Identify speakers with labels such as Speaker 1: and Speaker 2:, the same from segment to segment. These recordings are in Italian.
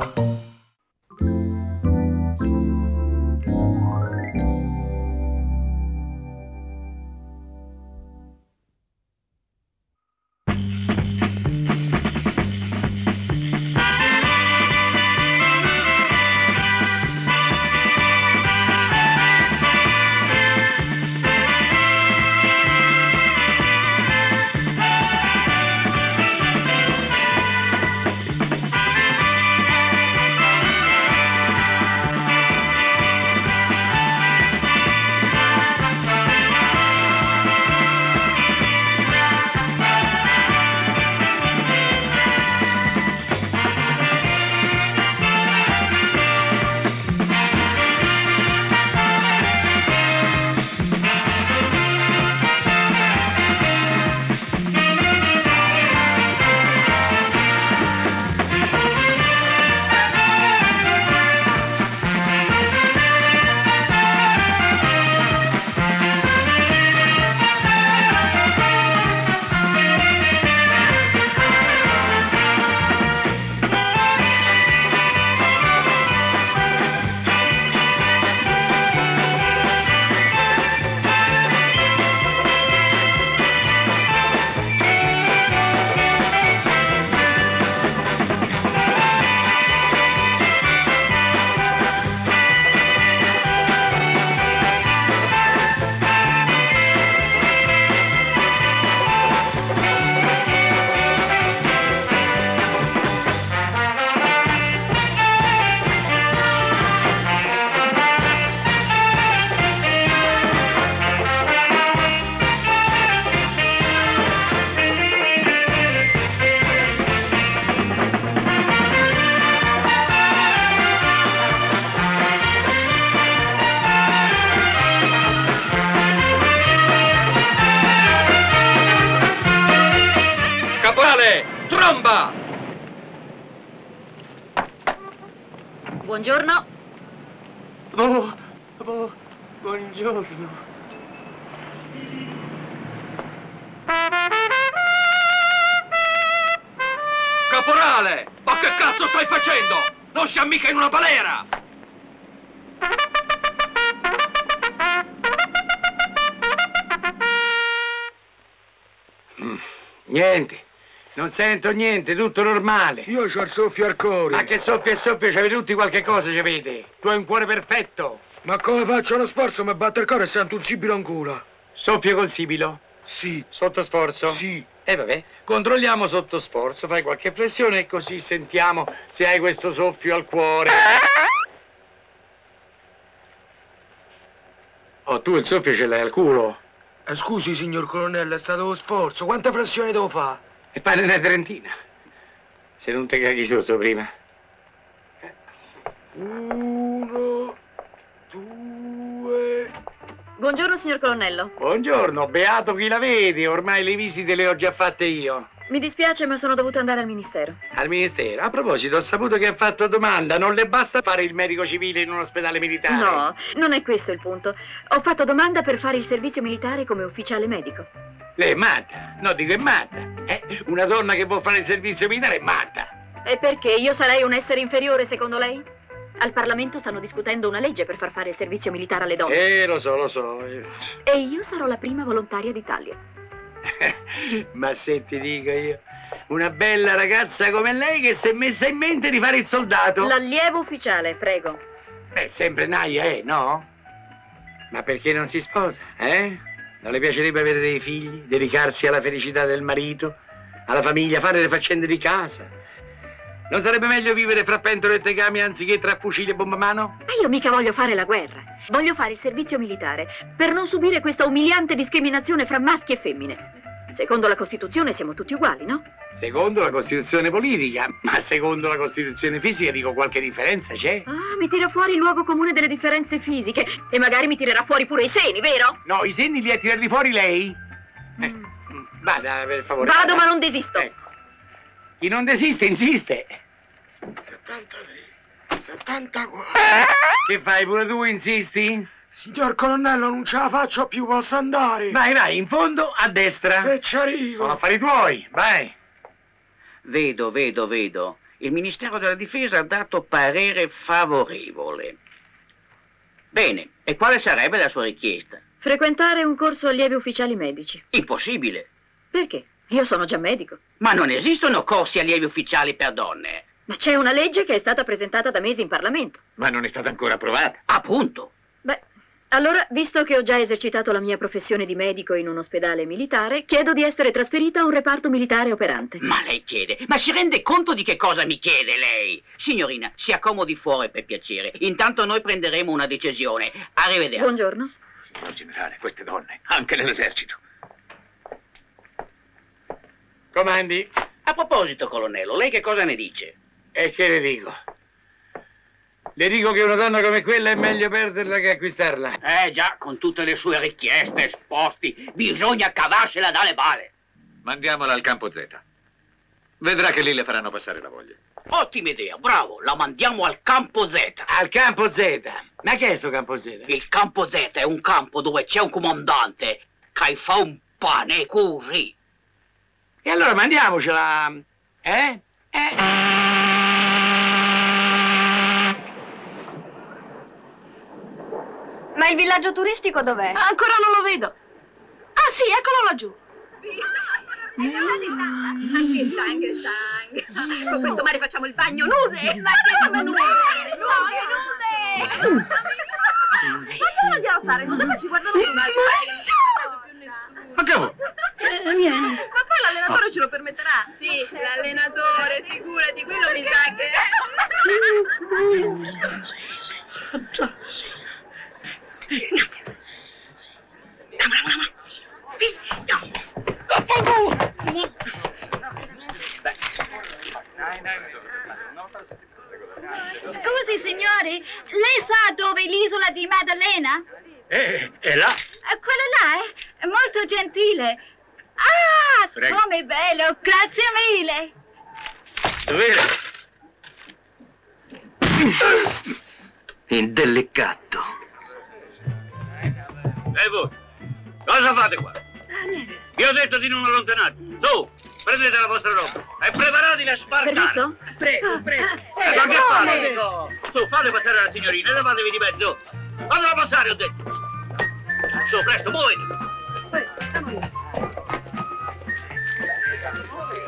Speaker 1: Caporale, tromba!
Speaker 2: Buongiorno.
Speaker 3: Oh, oh, buongiorno.
Speaker 1: Caporale! Ma che cazzo stai facendo? Non siamo mica in una balera!
Speaker 3: Niente, non sento niente, tutto normale.
Speaker 4: Io c'ho il soffio al cuore.
Speaker 3: Ma che soffio e soffio, c'avete tutti qualche cosa, c'avete. Tu hai un cuore perfetto.
Speaker 4: Ma come faccio lo sforzo? Mi batte il cuore e sento un cibilo in culo.
Speaker 3: Soffio con sibilo.
Speaker 4: Sì,
Speaker 3: Sotto sforzo?
Speaker 4: sì.
Speaker 3: E vabbè, controlliamo sotto sforzo, fai qualche flessione e così sentiamo se hai questo soffio al cuore. Oh, tu il soffio ce l'hai al culo.
Speaker 4: Eh, scusi, signor colonnello, è stato lo sforzo. Quante flessioni devo fare?
Speaker 3: E fai una trentina. Se non te caghi sotto prima.
Speaker 4: Uno, due...
Speaker 2: Buongiorno, signor colonnello.
Speaker 3: Buongiorno, beato chi la vedi, ormai le visite le ho già fatte io.
Speaker 2: Mi dispiace, ma sono dovuta andare al ministero.
Speaker 3: Al ministero. A proposito, ho saputo che ha fatto domanda, non le basta fare il medico civile in un ospedale militare?
Speaker 2: No, non è questo il punto. Ho fatto domanda per fare il servizio militare come ufficiale medico.
Speaker 3: Lei è matta? No, dico è matta. Eh, una donna che può fare il servizio militare è matta.
Speaker 2: E perché? Io sarei un essere inferiore, secondo lei? Al Parlamento stanno discutendo una legge per far fare il servizio militare alle donne.
Speaker 3: Eh, lo so, lo so.
Speaker 2: E io sarò la prima volontaria d'Italia.
Speaker 3: Ma se ti dico io, una bella ragazza come lei che si è messa in mente di fare il soldato.
Speaker 2: L'allievo ufficiale, prego.
Speaker 3: Beh, sempre naia, eh, no? Ma perché non si sposa, eh? Non le piacerebbe avere dei figli, dedicarsi alla felicità del marito, alla famiglia, fare le faccende di casa? Non sarebbe meglio vivere fra pentole e tegami anziché tra fucili e bomba a mano?
Speaker 2: Ma io mica voglio fare la guerra. Voglio fare il servizio militare per non subire questa umiliante discriminazione fra maschi e femmine. Secondo la Costituzione siamo tutti uguali, no?
Speaker 3: Secondo la Costituzione politica, ma secondo la Costituzione fisica dico qualche differenza c'è?
Speaker 2: Ah, mi tira fuori il luogo comune delle differenze fisiche e magari mi tirerà fuori pure i seni, vero?
Speaker 3: No, i senni li ha tirati fuori lei? Eh,
Speaker 2: Mm.
Speaker 3: Vada, per favore.
Speaker 2: Vado,
Speaker 3: vada.
Speaker 2: ma non desisto.
Speaker 3: Ecco. Chi non desiste, insiste.
Speaker 4: 73, 74...
Speaker 3: Che fai, pure tu insisti?
Speaker 4: Signor colonnello, non ce la faccio più, posso andare?
Speaker 3: Vai, vai, in fondo, a destra.
Speaker 4: Se ci arrivo...
Speaker 3: Sono affari tuoi, vai.
Speaker 5: Vedo, vedo, vedo. il Ministero della Difesa ha dato parere favorevole. Bene, e quale sarebbe la sua richiesta?
Speaker 2: Frequentare un corso allievi ufficiali medici.
Speaker 5: Impossibile.
Speaker 2: Perché? Io sono già medico.
Speaker 5: Ma non esistono corsi allievi ufficiali per donne.
Speaker 2: Ma c'è una legge che è stata presentata da mesi in Parlamento.
Speaker 3: Ma non è stata ancora approvata.
Speaker 5: Appunto.
Speaker 2: Beh, allora, visto che ho già esercitato la mia professione di medico in un ospedale militare, chiedo di essere trasferita a un reparto militare operante.
Speaker 5: Ma lei chiede, ma si rende conto di che cosa mi chiede lei? Signorina, si accomodi fuori per piacere. Intanto noi prenderemo una decisione. Arrivederci.
Speaker 2: Buongiorno.
Speaker 3: Signor generale, queste donne, anche nell'esercito. Comandi?
Speaker 5: A proposito, colonnello, lei che cosa ne dice?
Speaker 3: E che le dico? Le dico che una donna come quella è meglio perderla che acquistarla.
Speaker 5: Eh già, con tutte le sue richieste, sposti, bisogna cavarsela dalle balle.
Speaker 6: Mandiamola al campo Z. Vedrà che lì le faranno passare la voglia.
Speaker 5: Ottima idea, bravo, la mandiamo al campo Z.
Speaker 3: Al campo Z. Ma che è sto campo Z?
Speaker 5: Il campo Z è un campo dove c'è un comandante che fa un pane così.
Speaker 3: E allora mandiamocela. Eh? Eh?
Speaker 7: Ma il villaggio turistico dov'è?
Speaker 2: Ancora non lo vedo.
Speaker 7: Ah sì, eccolo laggiù.
Speaker 2: Con questo mare facciamo il bagno nude. Ma come nude?
Speaker 7: nude! Ma che lo andiamo a fare? Nude poi ci guardano.
Speaker 6: Ma che vuoi?
Speaker 7: Ma l'allenatore ce lo permetterà? Sì, l'allenatore, figurati, quello mi sa che...
Speaker 8: Scusi signori, lei sa dove è l'isola di Maddalena?
Speaker 3: Eh, è là.
Speaker 8: Eh, Quella là è molto gentile. Ah,
Speaker 3: Prego.
Speaker 8: come bello, grazie mille.
Speaker 3: Dov'era?
Speaker 6: Indelicato.
Speaker 5: E voi? Cosa fate qua? Vi ho detto di non allontanarvi. Tu, prendete la vostra roba e preparatevi a sbarcare.
Speaker 2: Permesso?
Speaker 5: Prego, prego. Ma che fate? Su, fate passare la signorina e levatevi di mezzo. Fatela passare, ho detto. Su, presto, muoviti.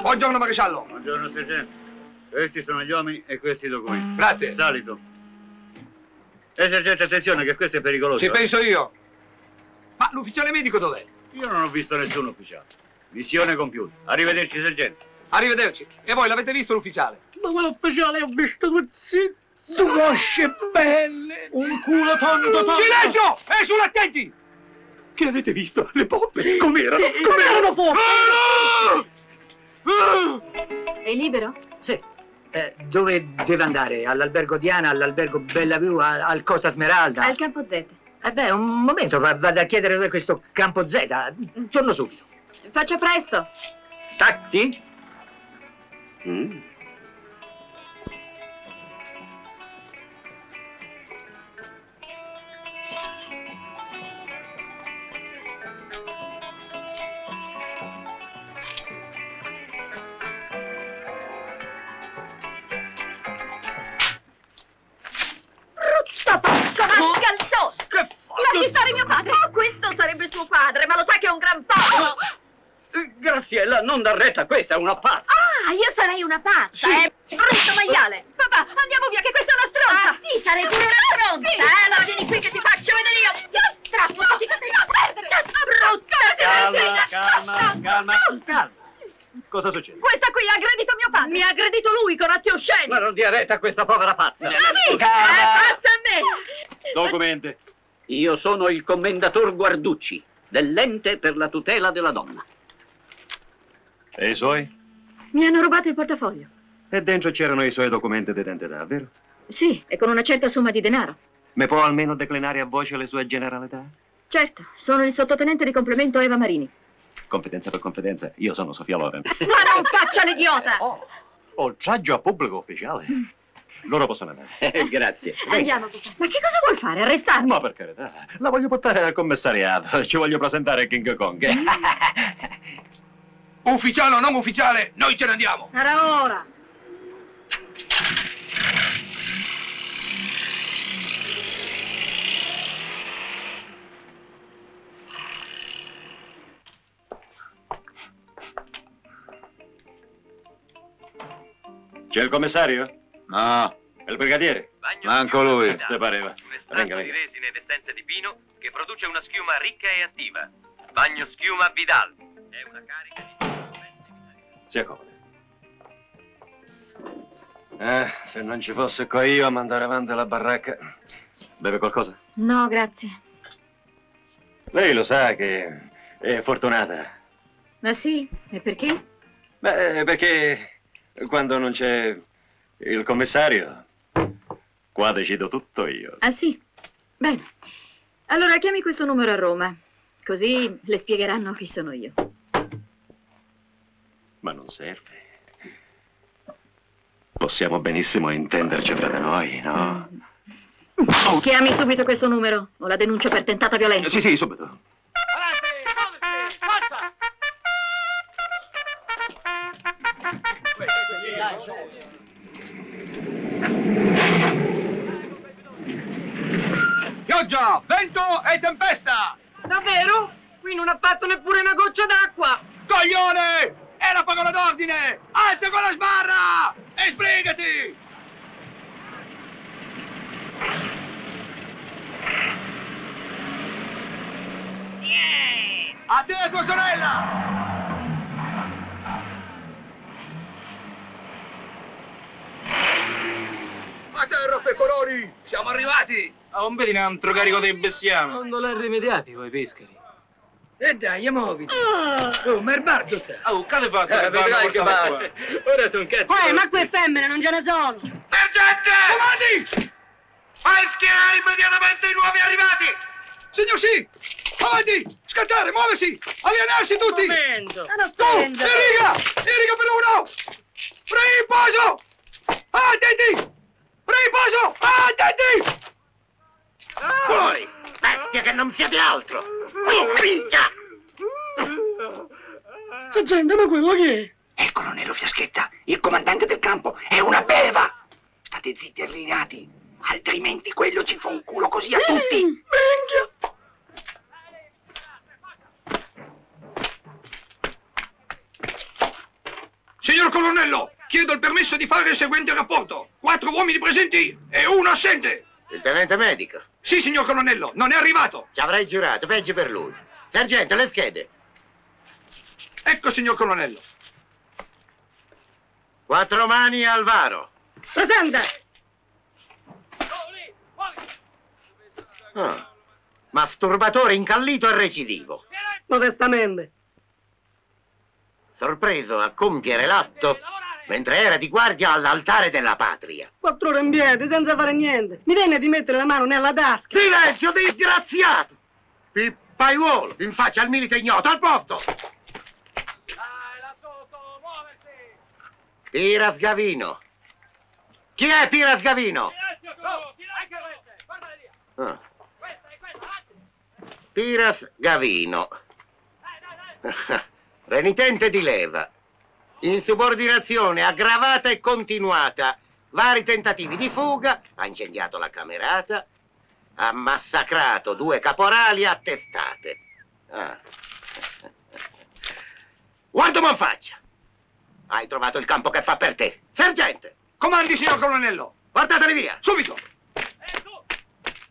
Speaker 9: Buongiorno maresciallo.
Speaker 10: Buongiorno sergente. Questi sono gli uomini e questi i documenti.
Speaker 9: Grazie.
Speaker 10: Salito. Eh sergente, attenzione che questo è pericoloso.
Speaker 9: Ci
Speaker 10: eh.
Speaker 9: penso io. Ma l'ufficiale medico dov'è?
Speaker 10: Io non ho visto nessun ufficiale. Missione compiuta. Arrivederci sergente.
Speaker 9: Arrivederci. E voi l'avete visto l'ufficiale?
Speaker 5: Ma l'ufficiale ho visto così.
Speaker 3: Due cosce belle.
Speaker 9: Un culo tondo tondo. Silenzio! E sulle attenti!
Speaker 10: Che avete visto? Le poppe? Com'erano?
Speaker 2: Com'erano poche?
Speaker 9: Ah!
Speaker 2: È libero?
Speaker 11: Sì. Eh, dove deve andare? All'albergo Diana, all'albergo Bellevue, a- al Costa Smeralda?
Speaker 2: Al campo Z.
Speaker 11: Eh beh, un momento, va- vado a chiedere questo campo Z. Torno subito.
Speaker 2: Faccia presto.
Speaker 11: Taxi?
Speaker 2: Brutta Stare mio padre! Oh, questo sarebbe suo padre, ma lo sa che è un gran pazzo!
Speaker 5: Graziella, non dar retta, questa è una pazza.
Speaker 2: Ah, io sarei una pazza, eh! Brutto maiale! Papà, andiamo via, che questa è una stronza! Ah, sì, sarei pure una stronza! Eh, allora vieni qui che ti faccio vedere io! Ti strappo! Non perdere! Brutta!
Speaker 10: Calma, calma, calma, calma. Cosa succede?
Speaker 2: Questa qui ha aggredito mio padre! Mi ha aggredito lui con atti osceni!
Speaker 5: Ma non dia retta a questa povera pazza.
Speaker 2: Ah, sì, eh, pazza a me!
Speaker 10: Documenti.
Speaker 5: Io sono il commendator Guarducci, dell'ente per la tutela della donna.
Speaker 10: E i suoi?
Speaker 2: Mi hanno rubato il portafoglio.
Speaker 10: E dentro c'erano i suoi documenti d'identità, vero?
Speaker 2: Sì, e con una certa somma di denaro.
Speaker 10: Mi può almeno declinare a voce le sue generalità?
Speaker 2: Certo, sono il sottotenente di complemento Eva Marini.
Speaker 10: Confidenza per confidenza, io sono Sofia Loren.
Speaker 2: Ma non faccia l'idiota!
Speaker 10: Oltraggio a pubblico ufficiale. Loro possono andare.
Speaker 12: Grazie.
Speaker 2: Andiamo, papà. Ma che cosa vuol fare? Arrestarmi?
Speaker 10: Ma per carità, la voglio portare al commissariato. Ci voglio presentare a King Kong.
Speaker 1: Ufficiale o non ufficiale, noi ce ne andiamo.
Speaker 13: Era ora.
Speaker 10: C'è il commissario?
Speaker 14: No,
Speaker 10: E il brigadiere?
Speaker 14: manco lui.
Speaker 10: Te pareva. Venga,
Speaker 15: di
Speaker 10: venga.
Speaker 15: resina ed essenza di pino che produce una schiuma ricca e attiva. Bagno schiuma Vidal. È una carica di...
Speaker 10: Si accomodi. Eh, se non ci fosse qua io a mandare avanti la baracca. Beve qualcosa?
Speaker 2: No, grazie.
Speaker 10: Lei lo sa che è fortunata.
Speaker 2: Ma sì? E perché?
Speaker 10: Beh, perché quando non c'è il commissario, qua decido tutto io.
Speaker 2: Ah sì? Bene. Allora chiami questo numero a Roma. Così le spiegheranno chi sono io.
Speaker 10: Ma non serve. Possiamo benissimo intenderci fra di noi, no?
Speaker 2: Chiami subito questo numero o la denuncio per tentata violenza.
Speaker 10: Sì, sì, subito.
Speaker 1: Pioggia, vento e tempesta!
Speaker 13: Davvero? Qui non ha fatto neppure una goccia d'acqua.
Speaker 1: Coglione! È la pagola d'ordine! Alza con la sbarra! E sbrigati! A te e tua sorella! A terra, pecoroni! Siamo arrivati!
Speaker 9: Ah, non vedi un altro carico di bestiame?
Speaker 16: Non l'ha rimediati voi pescari.
Speaker 12: E dai, muoviti. Oh, ma il bardo sta.
Speaker 9: Oh, che avete fatto?
Speaker 12: Eh, vedrai che
Speaker 9: qua?
Speaker 12: Ora sono cazzo.
Speaker 13: Poi, ma quelle femmine non ce ne sono.
Speaker 1: Sergente! Avanti! Fai schierare immediatamente i nuovi arrivati! Signor sì! Avanti! Scattare, muoversi! Allinearsi tutti!
Speaker 13: Momento. Stanno
Speaker 1: Tu! In riga! In riga per uno! Riposo! Attenti! Riposo! Attenti!
Speaker 12: Fuori! Bestia che non siete altro! Oh, minchia!
Speaker 13: Sergente, ma quello che
Speaker 12: È il colonnello Fiaschetta, il comandante del campo. È una beva! State zitti e allineati, altrimenti quello ci fa un culo così a tutti!
Speaker 13: Minchia.
Speaker 1: Signor colonnello, chiedo il permesso di fare il seguente rapporto. Quattro uomini presenti e uno assente.
Speaker 12: Il tenente medico.
Speaker 1: Sì, signor colonnello, non è arrivato.
Speaker 12: Ci avrei giurato, peggio per lui. Sergente, le schede.
Speaker 1: Ecco, signor colonnello.
Speaker 12: Quattro mani al varo.
Speaker 13: Presente.
Speaker 12: Ah. Masturbatore incallito e recidivo.
Speaker 13: Modestamente.
Speaker 12: Sorpreso a compiere l'atto mentre era di guardia all'altare della patria.
Speaker 13: Quattro ore in piedi, senza fare niente. Mi viene di mettere la mano nella tasca.
Speaker 12: Silenzio, disgraziato! Pippaiuolo, in faccia al milite ignoto, al posto! Pira Sgavino. Chi è Pira Sgavino? Ah. Piras Gavino. Renitente di leva. Insubordinazione aggravata e continuata. Vari tentativi di fuga. Ha incendiato la camerata. Ha massacrato due caporali a testate. Ah. Guarda Manfaccia. Hai trovato il campo che fa per te. Sergente,
Speaker 1: Comandi, signor colonnello.
Speaker 12: portateli via.
Speaker 1: Subito.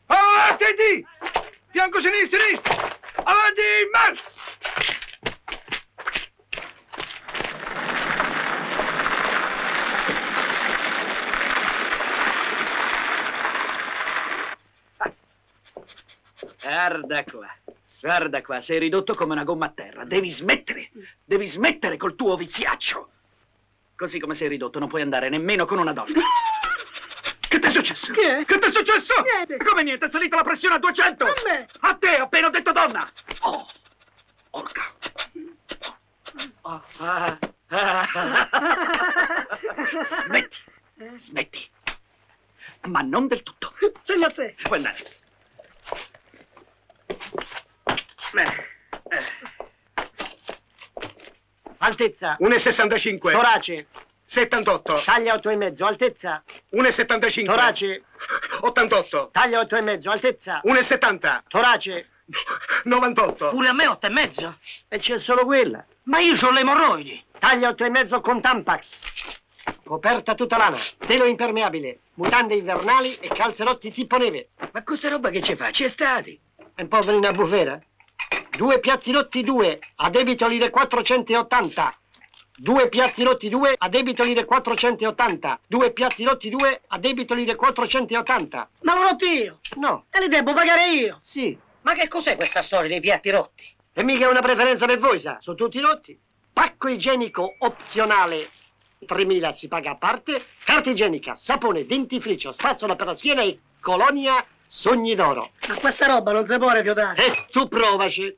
Speaker 1: Ah, attenti! Fianco sinistro, sinistro. Avanti, marcia!
Speaker 16: Guarda qua, guarda qua, sei ridotto come una gomma a terra. Devi smettere, devi smettere col tuo viziaccio. Così come sei ridotto non puoi andare nemmeno con una donna. Che ti è successo?
Speaker 13: Che?
Speaker 16: Che ti è successo?
Speaker 13: Niente.
Speaker 16: Come niente? È salita la pressione a 200!
Speaker 13: A me.
Speaker 16: A te, appena ho detto donna! Oh, orca! Ah, ah. Smetti, smetti. Ma non del tutto.
Speaker 17: Signor Se.
Speaker 16: Puoi andare. Eh, eh.
Speaker 17: Altezza.
Speaker 1: 1,65.
Speaker 17: Torace.
Speaker 1: 78.
Speaker 17: Taglia 8 e mezzo. Altezza.
Speaker 1: 1,75.
Speaker 17: Torace.
Speaker 1: 88.
Speaker 17: Taglia 8 e mezzo. Altezza.
Speaker 1: 1,70.
Speaker 17: Torace.
Speaker 1: 98.
Speaker 17: Pure a me 8 e mezzo. E c'è solo quella. Ma io ho le emorroidi. Taglia 8 e mezzo con Tampax. Coperta tutta lana, telo impermeabile, mutande invernali e calzerotti tipo neve.
Speaker 3: Ma questa roba che ci fa? C'è stati.
Speaker 17: È un po' venire a bufera? Due piatti rotti due, a debito lire 480. Due piatti rotti due, a debito lire 480. Due piatti rotti due, a debito lire 480.
Speaker 13: Ma l'ho rotti io!
Speaker 17: No.
Speaker 13: E li devo pagare io!
Speaker 17: Sì.
Speaker 13: Ma che cos'è questa storia dei piatti rotti?
Speaker 17: E mica una preferenza per voi, sa? Sono tutti rotti. Pacco igienico opzionale 3.000 si paga a parte, carta igienica, sapone, dentifricio, spazzola per la schiena e colonia sogni d'oro.
Speaker 13: Ma questa roba non si può rifiutare.
Speaker 17: E tu provaci.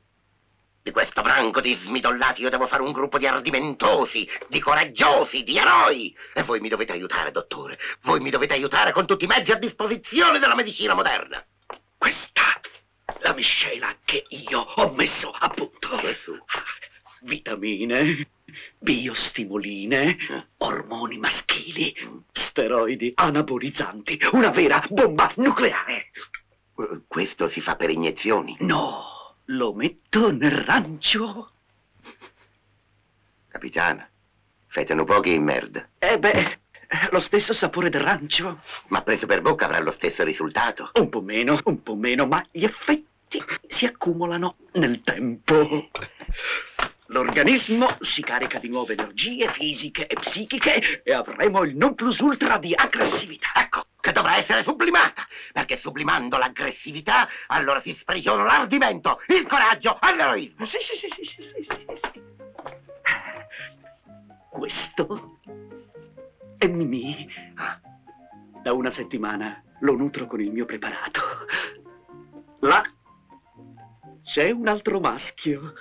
Speaker 12: Di questo branco di smidollati io devo fare un gruppo di ardimentosi, di coraggiosi, di eroi. E voi mi dovete aiutare, dottore. Voi mi dovete aiutare con tutti i mezzi a disposizione della medicina moderna.
Speaker 16: Questa, la miscela che io ho messo a punto. Vitamine, biostimoline, ormoni maschili, steroidi anabolizzanti, una vera bomba nucleare.
Speaker 12: Questo si fa per iniezioni.
Speaker 16: No, lo metto nel rancio.
Speaker 12: Capitano, fetano pochi in merda.
Speaker 16: Eh beh, lo stesso sapore del rancio.
Speaker 12: Ma preso per bocca avrà lo stesso risultato.
Speaker 16: Un po' meno, un po' meno, ma gli effetti si accumulano nel tempo. L'organismo si carica di nuove energie fisiche e psichiche e avremo il non plus ultra di aggressività.
Speaker 12: Ecco, che dovrà essere sublimata, perché sublimando l'aggressività allora si sprigionano l'ardimento, il coraggio e l'eroismo.
Speaker 16: Sì, sì, sì, sì, sì, sì, sì, sì. Questo è Mimì. Da una settimana lo nutro con il mio preparato. Là c'è un altro maschio.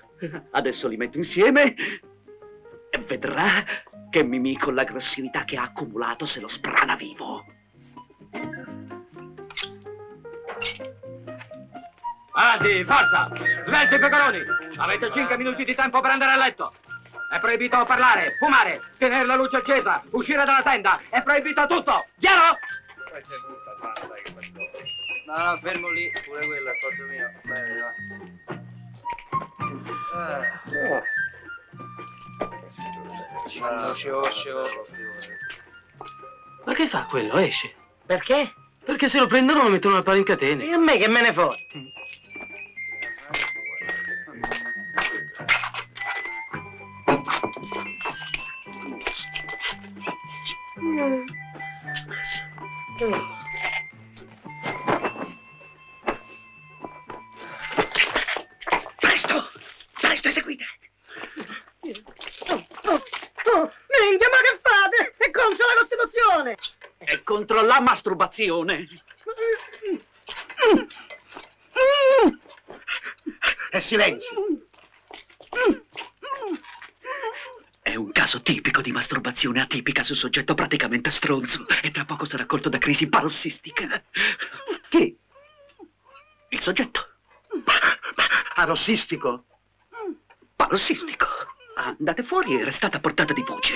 Speaker 16: Adesso li metto insieme e vedrà che Mimì con l'aggressività che ha accumulato se lo sprana vivo.
Speaker 3: Avanti, forza! Svelti i pecoroni! Avete cinque minuti di tempo per andare a letto. È proibito parlare, fumare, tenere la luce accesa, uscire dalla tenda. È proibito tutto! Chiaro?
Speaker 18: No, no, fermo lì, pure quello è posto mio. Bene, va. Ah. Uscivo, uscivo.
Speaker 3: Ma che fa quello? Esce.
Speaker 13: Perché?
Speaker 3: Perché se lo prendono lo mettono al palo in catene.
Speaker 13: E a me che me ne fotte?
Speaker 16: Presto! Masturbazione.
Speaker 12: E silenzio.
Speaker 16: È un caso tipico di masturbazione atipica su soggetto praticamente stronzo e tra poco sarà colto da crisi parossistica.
Speaker 12: Chi?
Speaker 16: Il soggetto.
Speaker 12: Parossistico?
Speaker 16: Parossistico. Andate fuori e restate a portata di voce.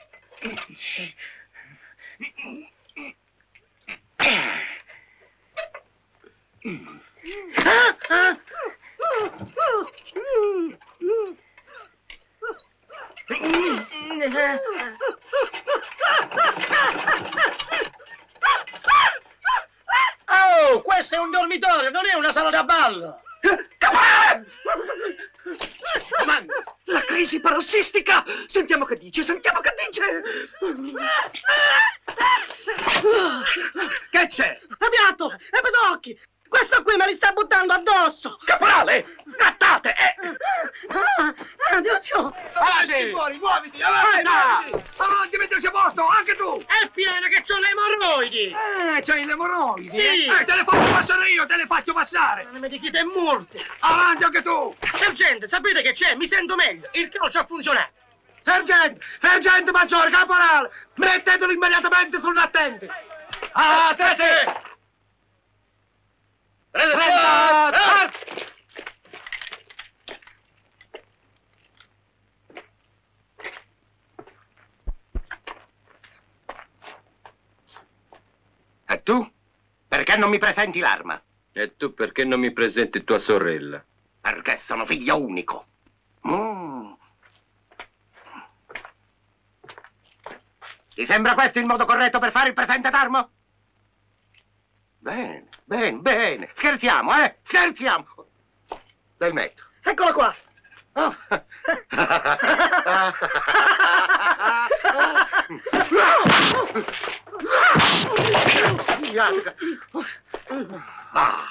Speaker 16: che dice, sentiamo che dice!
Speaker 12: Che c'è?
Speaker 13: A piatto! E pedocchi! Questo qui me li sta buttando addosso!
Speaker 16: Caporale! Grattate! Eh.
Speaker 13: Ah, Andiamo,
Speaker 1: Avanti! fuori, muoviti, avanti! Avanti, avanti mettersi a posto, anche tu!
Speaker 17: È pieno che c'ho le emorroidi!
Speaker 1: Eh, c'hai le emorroidi?
Speaker 17: Sì.
Speaker 1: Eh, te le faccio passare io, te le faccio passare!
Speaker 17: Non mi dici te morte!
Speaker 1: Avanti anche tu!
Speaker 17: Sergente, sapete che c'è? Mi sento meglio! Il calcio ha funzionato!
Speaker 12: Sergente, sergente maggiore, caporale, mettetelo immediatamente sull'attente.
Speaker 1: Ah, te, te!
Speaker 12: E tu? Perché non mi presenti l'arma?
Speaker 19: E tu perché non mi presenti tua sorella?
Speaker 12: Perché sono figlio unico. Mm. Ti sembra questo il modo corretto per fare il presente d'arma? Bene, bene, bene. Scherziamo, eh? Scherziamo. Dai, metto.
Speaker 13: Eccolo qua.
Speaker 12: Oh. Ah.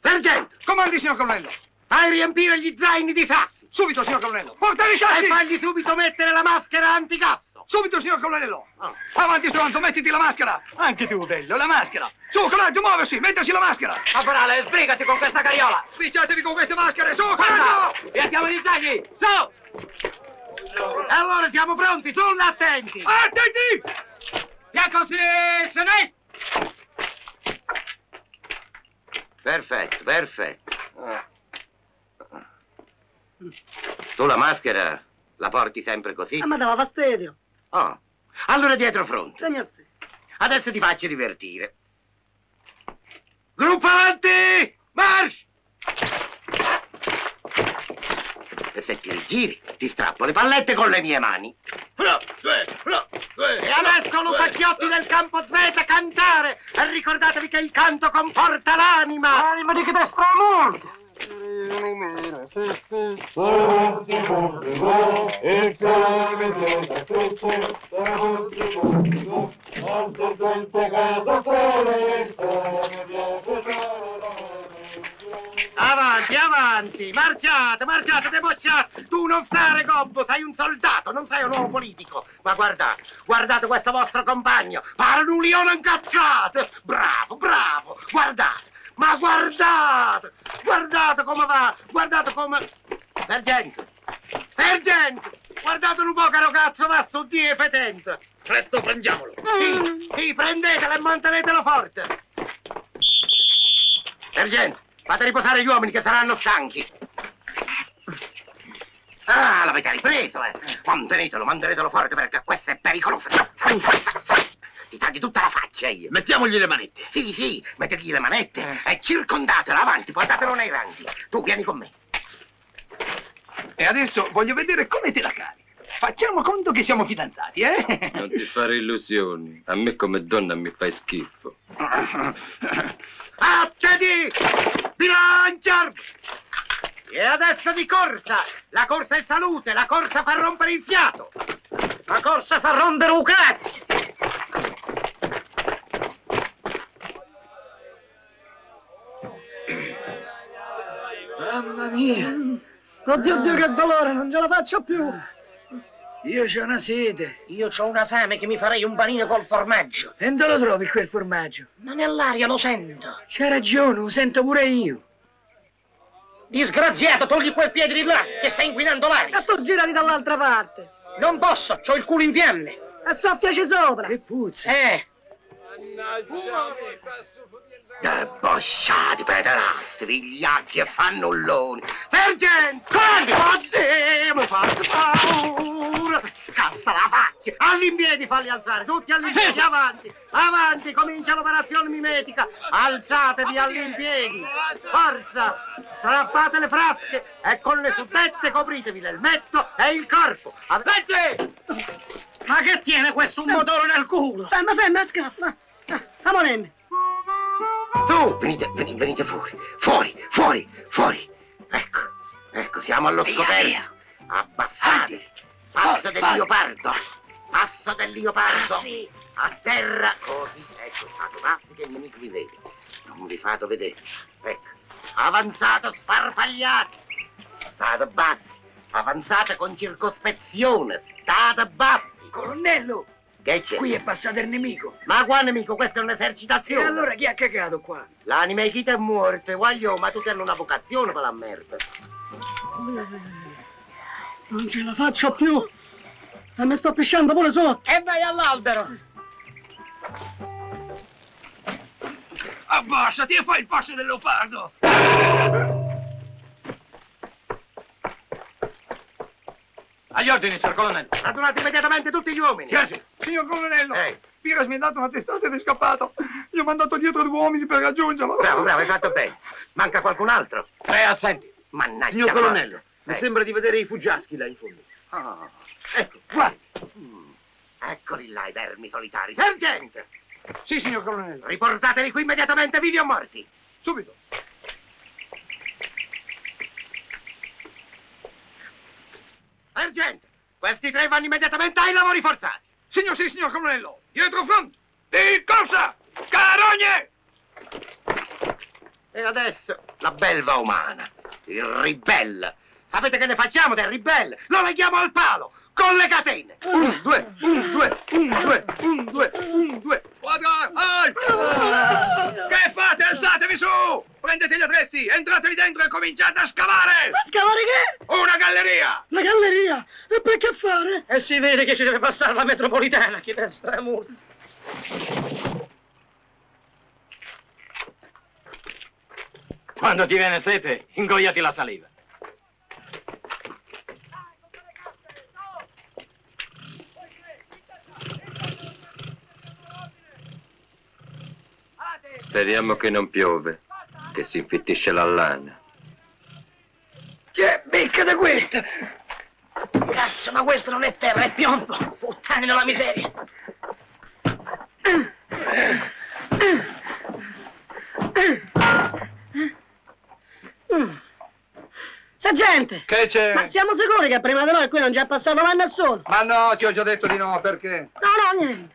Speaker 12: Sergente!
Speaker 1: Comandi, signor colonnello!
Speaker 12: Fai riempire gli zaini di sassi!
Speaker 1: Subito, signor colonnello! Portali i sassi!
Speaker 12: E fagli subito mettere la maschera anticazzo!
Speaker 1: Subito, signor colonnello! Avanti, stronzo, mettiti la maschera! Anche tu, bello, la maschera! Su, coraggio, muoversi, mettersi la maschera!
Speaker 17: Caporale, sbrigati con questa carriola!
Speaker 1: Spicciatevi con queste maschere, su, coraggio!
Speaker 17: E andiamo gli zaini! Su!
Speaker 12: E allora siamo pronti, sull'attenti!
Speaker 1: Attenti!
Speaker 17: Fianco sinistro!
Speaker 12: Perfetto, perfetto. Tu la maschera la porti sempre così?
Speaker 13: Ah, ma dava fastidio.
Speaker 12: Oh. Allora dietro fronte.
Speaker 13: Signor sì.
Speaker 12: Adesso ti faccio divertire. Gruppo avanti! March! E se ti rigiri, ti strappo le pallette con le mie mani. E adesso, lupacchiotti del campo Z, cantare! E ricordatevi che il canto conforta l'anima!
Speaker 17: Anima di che destra morte!
Speaker 12: Avanti, avanti! Marciate, marciate, debocciate! Tu non stare gobbo, sei un soldato, non sei un uomo politico! Ma guardate, guardate questo vostro compagno! Pare un leone incazzato! Bravo, bravo! Guardate! Ma guardate! Guardate come va! Guardate come... Sergente! Sergente! Guardate un po' caro cazzo va sto die fetente!
Speaker 5: Presto, prendiamolo!
Speaker 12: Sì, sì, prendetelo e mantenetelo forte! Sergente, fate riposare gli uomini che saranno stanchi! Ah, l'avete ripreso, eh! Mantenetelo, mantenetelo forte perché questo è pericoloso! Ti tagli tutta la faccia io!
Speaker 5: Mettiamogli le manette!
Speaker 12: Sì, sì, mettegli le manette e circondatelo avanti, portatelo nei ranghi. Tu vieni con me.
Speaker 1: E adesso voglio vedere come te la cavi. Facciamo conto che siamo fidanzati, eh?
Speaker 19: Non ti fare illusioni. A me come donna mi fai schifo.
Speaker 12: Attenti! Bilanciar! E adesso di corsa! La corsa è salute, la corsa fa rompere il fiato!
Speaker 17: La corsa fa rompere un cazzo!
Speaker 13: Mamma mia! Oddio, oddio, che dolore, non ce la faccio più!
Speaker 17: Io c'ho una sete.
Speaker 16: Io ho una fame che mi farei un panino col formaggio.
Speaker 17: E dove lo trovi quel formaggio?
Speaker 16: Ma nell'aria lo sento.
Speaker 17: C'hai ragione, lo sento pure io.
Speaker 16: Disgraziato, togli quel piede di là, che sta inquinando l'aria.
Speaker 13: E tu girati dall'altra parte!
Speaker 16: Non posso, c'ho il culo in fiamme.
Speaker 13: E soffiaci sopra!
Speaker 17: Che puzza!
Speaker 16: Eh,
Speaker 12: Debosciati, pederasti, vigliacchi e fannulloni. Sergente! Corri! Oddio, mi fate paura! Cazza la faccia! All'impiedi falli alzare, tutti all'impiedi, avanti! Avanti, comincia l'operazione mimetica! Alzatevi all'impiedi! Forza! Strappate le frasche e con le suddette copritevi l'elmetto e il corpo! Avete!
Speaker 17: Ma che tiene questo un motore nel culo?
Speaker 13: Ferma, ferma, scappa! Amore!
Speaker 12: Su, venite, venite, venite fuori, fuori, fuori, fuori. Ecco, ecco, siamo allo scoperto. Abbassate. Passo del leopardo. Passo del leopardo. A terra, così. Ecco, fate passi che il nemico vi vede. Non vi fate vedere. Ecco. Avanzato, sfarfagliate. State bassi. Avanzate con circospezione, state baffi.
Speaker 16: Colonnello,
Speaker 12: Che c'è?
Speaker 16: qui è passato il nemico.
Speaker 12: Ma qua nemico, questa è
Speaker 16: E
Speaker 12: un'esercitazione.
Speaker 16: allora chi ha cagato qua?
Speaker 12: L'anima di chi è morta, voglio, ma tu hai una vocazione per la merda.
Speaker 13: Non ce la faccio più. E mi sto pisciando pure sotto.
Speaker 16: E vai all'albero.
Speaker 1: Abbassati e fai il passo del leopardo!
Speaker 3: Agli ordini, signor colonnello.
Speaker 12: Radunate immediatamente tutti gli uomini.
Speaker 1: Sì, sì. Signor colonnello,
Speaker 12: Eh.
Speaker 1: Piras mi ha dato una testata ed è scappato. Gli ho mandato dietro due uomini per raggiungerlo.
Speaker 12: Bravo, bravo, hai fatto bene. Manca qualcun altro?
Speaker 3: Tre assenti.
Speaker 12: Mannaggia.
Speaker 5: Signor colonnello,
Speaker 12: Eh.
Speaker 5: mi sembra di vedere i fuggiaschi là in fondo.
Speaker 12: Ah, ecco, guarda. Mm. Eccoli là i vermi solitari. Sergente!
Speaker 1: Sì, signor colonnello.
Speaker 12: Riportateli qui immediatamente, vivi o morti.
Speaker 1: Subito.
Speaker 12: Sergente, questi tre vanno immediatamente ai lavori forzati.
Speaker 1: Signor sì, signor colonnello. Dietro front. Di corsa. Carogne.
Speaker 12: E adesso la belva umana, il ribelle. Sapete che ne facciamo del ribelle? Lo leghiamo al palo, con le catene.
Speaker 1: Un, due, un, due, un, due, un, due, un, due. Guarda, ai! Che fate? Alzatevi su! Prendete gli attrezzi, entratevi dentro e cominciate a scavare!
Speaker 13: Ma scavare che?
Speaker 1: Una galleria!
Speaker 13: La galleria! E per che fare?
Speaker 16: E si vede che ci deve passare la metropolitana, chi è stramurto.
Speaker 3: Quando ti viene sete, ingoiati la saliva.
Speaker 18: Speriamo che non piove, che si infittisce la lana.
Speaker 16: Che becca da questa! Cazzo, ma questo non è terra, è piombo! Puttane della miseria!
Speaker 13: Sergente!
Speaker 1: Che c'è?
Speaker 13: Ma siamo sicuri che prima di noi qui non c'è passato mai nessuno?
Speaker 1: Ma no, ti ho già detto di no, perché?
Speaker 13: No, no, niente.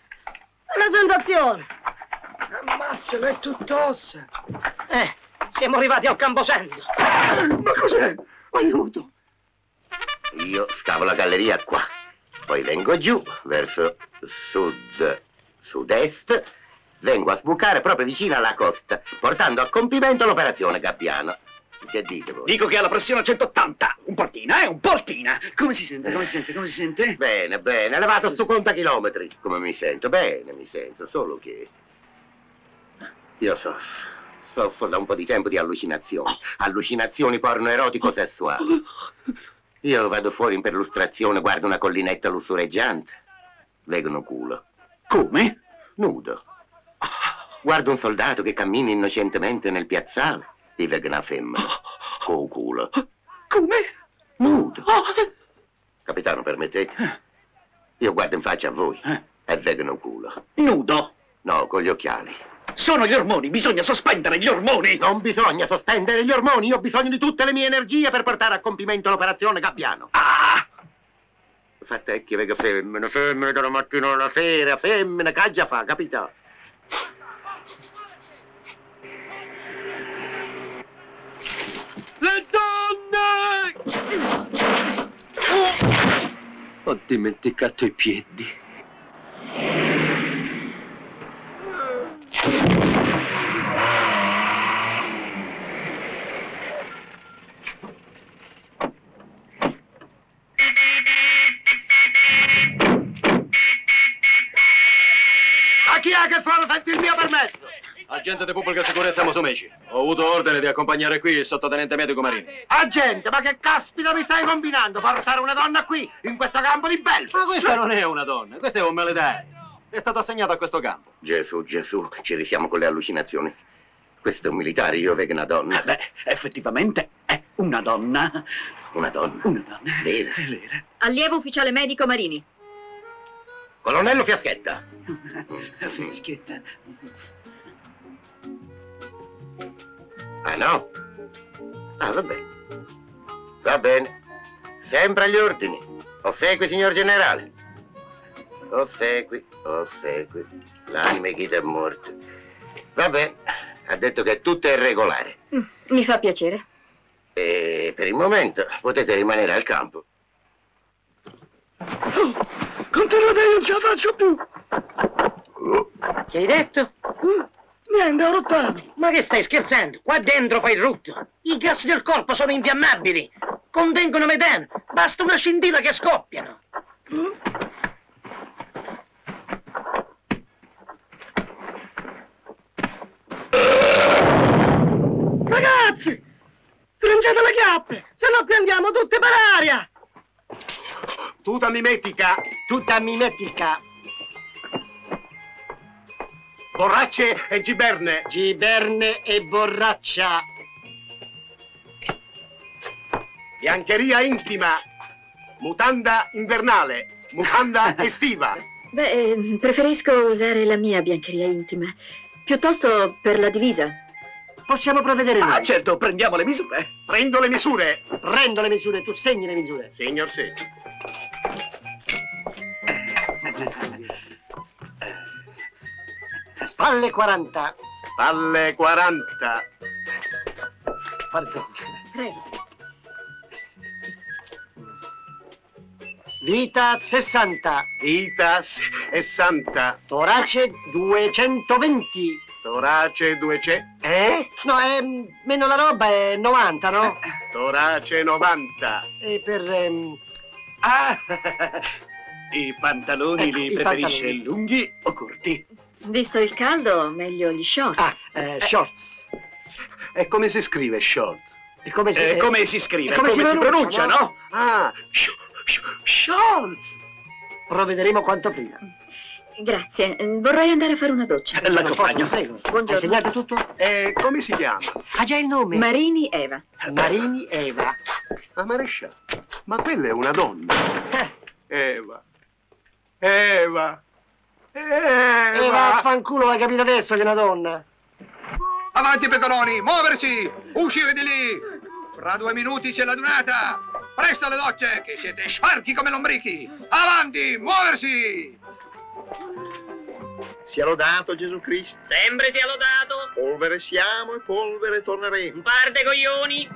Speaker 13: È una sensazione. Ammazzalo, è tutto ossa.
Speaker 16: Eh, siamo arrivati al camposanto.
Speaker 1: Ma cos'è? Aiuto!
Speaker 12: Io scavo la galleria qua, poi vengo giù verso sud, sud-est, vengo a sbucare proprio vicino alla costa, portando a compimento l'operazione Gabbiano. Che dite voi?
Speaker 16: Dico che ha la pressione a 180. Un portina, eh? Un portina. Come si sente? Come si sente? Come si sente?
Speaker 12: Bene, bene, elevato sto conta chilometri. Come mi sento? Bene, mi sento, solo che... Io soffro. Soffro da un po' di tempo di allucinazioni. Allucinazioni porno-erotico-sessuali. Io vado fuori in perlustrazione, guardo una collinetta lussureggiante. Vedo un culo.
Speaker 16: Come?
Speaker 12: Nudo. Guardo un soldato che cammina innocentemente nel piazzale. E vedo una femmina. Con culo.
Speaker 16: Come?
Speaker 12: Nudo. Capitano, permettete? Io guardo in faccia a voi e vedo un culo.
Speaker 16: Nudo.
Speaker 12: No, con gli occhiali.
Speaker 16: Sono gli ormoni, bisogna sospendere gli ormoni.
Speaker 12: Non bisogna sospendere gli ormoni, io ho bisogno di tutte le mie energie per portare a compimento l'operazione Gabbiano.
Speaker 16: Ah!
Speaker 12: Fattecchio, vedo femmine, femmine dalla mattina alla sera, femmine, che già fa, capito?
Speaker 1: Le donne!
Speaker 18: Ho dimenticato i piedi.
Speaker 12: A chi è che suona senza permesso?
Speaker 20: Agente di pubblica sicurezza Musumeci. Ho avuto ordine di accompagnare qui il sottotenente medico Marini.
Speaker 12: Agente, ma che caspita mi stai combinando? Portare una donna qui, in questo campo di bello?
Speaker 20: Ma questa non è una donna, questo è un militare. È stato assegnato a questo campo.
Speaker 12: Gesù, Gesù, ci risiamo con le allucinazioni. Questo è un militare, io vedo una donna.
Speaker 16: Eh beh, effettivamente è una donna.
Speaker 12: Una donna?
Speaker 16: Una donna.
Speaker 12: Vera.
Speaker 16: È vera.
Speaker 2: Allievo ufficiale medico Marini.
Speaker 12: Colonnello Fiaschetta.
Speaker 16: Fischietta.
Speaker 12: Ah no? Ah, va bene. Va bene. Sempre agli ordini. Ossequi, signor generale. Ossequi, ossequi. L'anima chi è morto. Va bene. Ha detto che tutto è regolare.
Speaker 2: Mm, Mi fa piacere.
Speaker 12: E per il momento potete rimanere al campo.
Speaker 17: Continuate, io non ce la faccio più.
Speaker 11: Che hai detto?
Speaker 17: Niente, ho rottato.
Speaker 11: Ma che stai scherzando? Qua dentro fai il rutto. I gas del corpo sono infiammabili. Contengono metano. Basta una scintilla che scoppiano.
Speaker 17: Ragazzi, stringete le chiappe, se no qui andiamo tutti per aria.
Speaker 20: Tutta mimetica.
Speaker 17: Tutta mimetica.
Speaker 20: Borracce e giberne.
Speaker 17: Giberne e borraccia.
Speaker 20: Biancheria intima. Mutanda invernale. Mutanda estiva.
Speaker 2: Beh, eh, preferisco usare la mia biancheria intima. Piuttosto per la divisa.
Speaker 17: Possiamo provvedere
Speaker 16: Ah,
Speaker 17: noi.
Speaker 16: certo, prendiamo le misure.
Speaker 20: Prendo le misure.
Speaker 17: Prendo le misure, tu segni le misure.
Speaker 20: Signor sì.
Speaker 17: Spalle 40.
Speaker 20: Spalle 40.
Speaker 17: Pardon.
Speaker 2: Prego.
Speaker 17: Vita 60.
Speaker 20: Vita 60.
Speaker 17: Torace 220.
Speaker 20: Torace 200.
Speaker 17: Eh? No, è meno la roba è 90, no?
Speaker 20: Torace 90.
Speaker 17: E per... ehm,
Speaker 16: Ah, i pantaloni
Speaker 17: Ecco,
Speaker 16: li
Speaker 17: i
Speaker 16: preferisce
Speaker 17: pantaloni.
Speaker 16: lunghi o corti?
Speaker 2: Visto il caldo, meglio gli shorts.
Speaker 17: ah, eh, shorts.
Speaker 20: E come si scrive short?
Speaker 17: E come si,
Speaker 16: Eh, come si scrive?
Speaker 17: e come
Speaker 16: Come,
Speaker 17: si
Speaker 16: si
Speaker 17: pronuncia,
Speaker 16: pronuncia, no?
Speaker 20: Ah, sh- sh- shorts.
Speaker 17: Provvederemo quanto prima.
Speaker 2: Grazie. eh, Vorrei andare a fare una doccia.
Speaker 16: L'accompagno.
Speaker 17: Prego. Hai
Speaker 2: Buongiorno.
Speaker 17: segnato tutto?
Speaker 20: E come si chiama?
Speaker 17: Ha già il nome.
Speaker 2: Marini Eva.
Speaker 17: Marini Eva.
Speaker 20: Ah, maresciallo. Ma quella è una donna.
Speaker 17: Eh,
Speaker 20: Eva. Eva.
Speaker 17: e
Speaker 20: Eva.
Speaker 17: vaffanculo, l'hai capito adesso che è una donna.
Speaker 1: Avanti pecoroni, muoversi! Uscire di lì! Fra due minuti c'è la dunata! Presto alle docce, che siete sciarchi come lombrichi! Avanti, muoversi!
Speaker 20: Sia lodato Gesù Cristo.
Speaker 5: Sempre sia lodato.
Speaker 20: Polvere siamo e polvere torneremo.
Speaker 5: Un par de coglioni.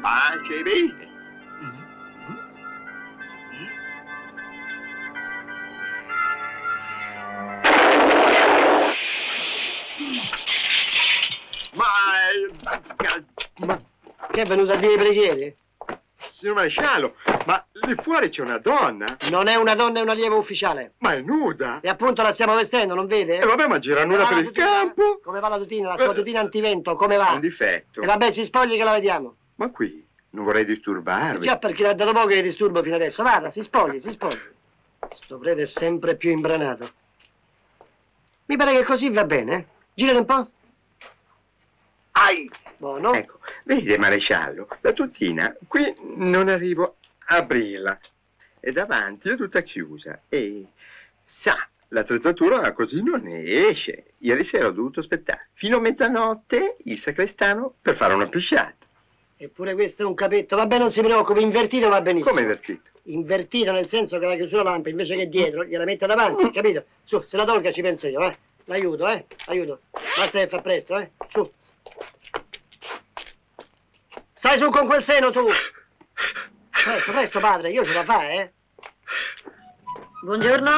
Speaker 20: Pace e bene. Ma, ma,
Speaker 17: Che è venuto a dire preghiere?
Speaker 20: signor maresciallo, ma lì fuori c'è una donna.
Speaker 17: Non è una donna, è una lieva ufficiale.
Speaker 20: Ma è nuda.
Speaker 17: E appunto la stiamo vestendo, non vede?
Speaker 20: E vabbè, ma gira nuda per il
Speaker 17: tutina?
Speaker 20: campo.
Speaker 17: Come va la tutina? La sua
Speaker 20: Eh.
Speaker 17: tutina antivento, come va?
Speaker 20: Un difetto.
Speaker 17: E vabbè, si spogli che la vediamo.
Speaker 20: Ma qui non vorrei disturbarvi.
Speaker 17: Già perché l'ha dato poco che disturbo fino adesso. Vada, si spogli, si spogli. Sto prete è sempre più imbranato. Mi pare che così va bene. Girate un po'.
Speaker 20: Ai!
Speaker 17: Buono.
Speaker 20: Ecco, vede maresciallo, la tutina qui non arrivo a aprirla. E davanti è tutta chiusa. E sa, l'attrezzatura così non ne esce. Ieri sera ho dovuto aspettare fino a mezzanotte il sacrestano per fare una pisciata.
Speaker 17: Eppure questo è un capetto. Vabbè, non si preoccupi, invertito va benissimo.
Speaker 20: Come invertito?
Speaker 17: Invertito nel senso che la chiusura lampa invece che dietro gliela mette davanti, capito? Su, se la tolga ci penso io, eh. L'aiuto, eh. Aiuto. Basta che fa presto, eh. Su. Stai su con quel seno tu. Presto, presto, padre, io ce la fa, eh.
Speaker 2: Buongiorno.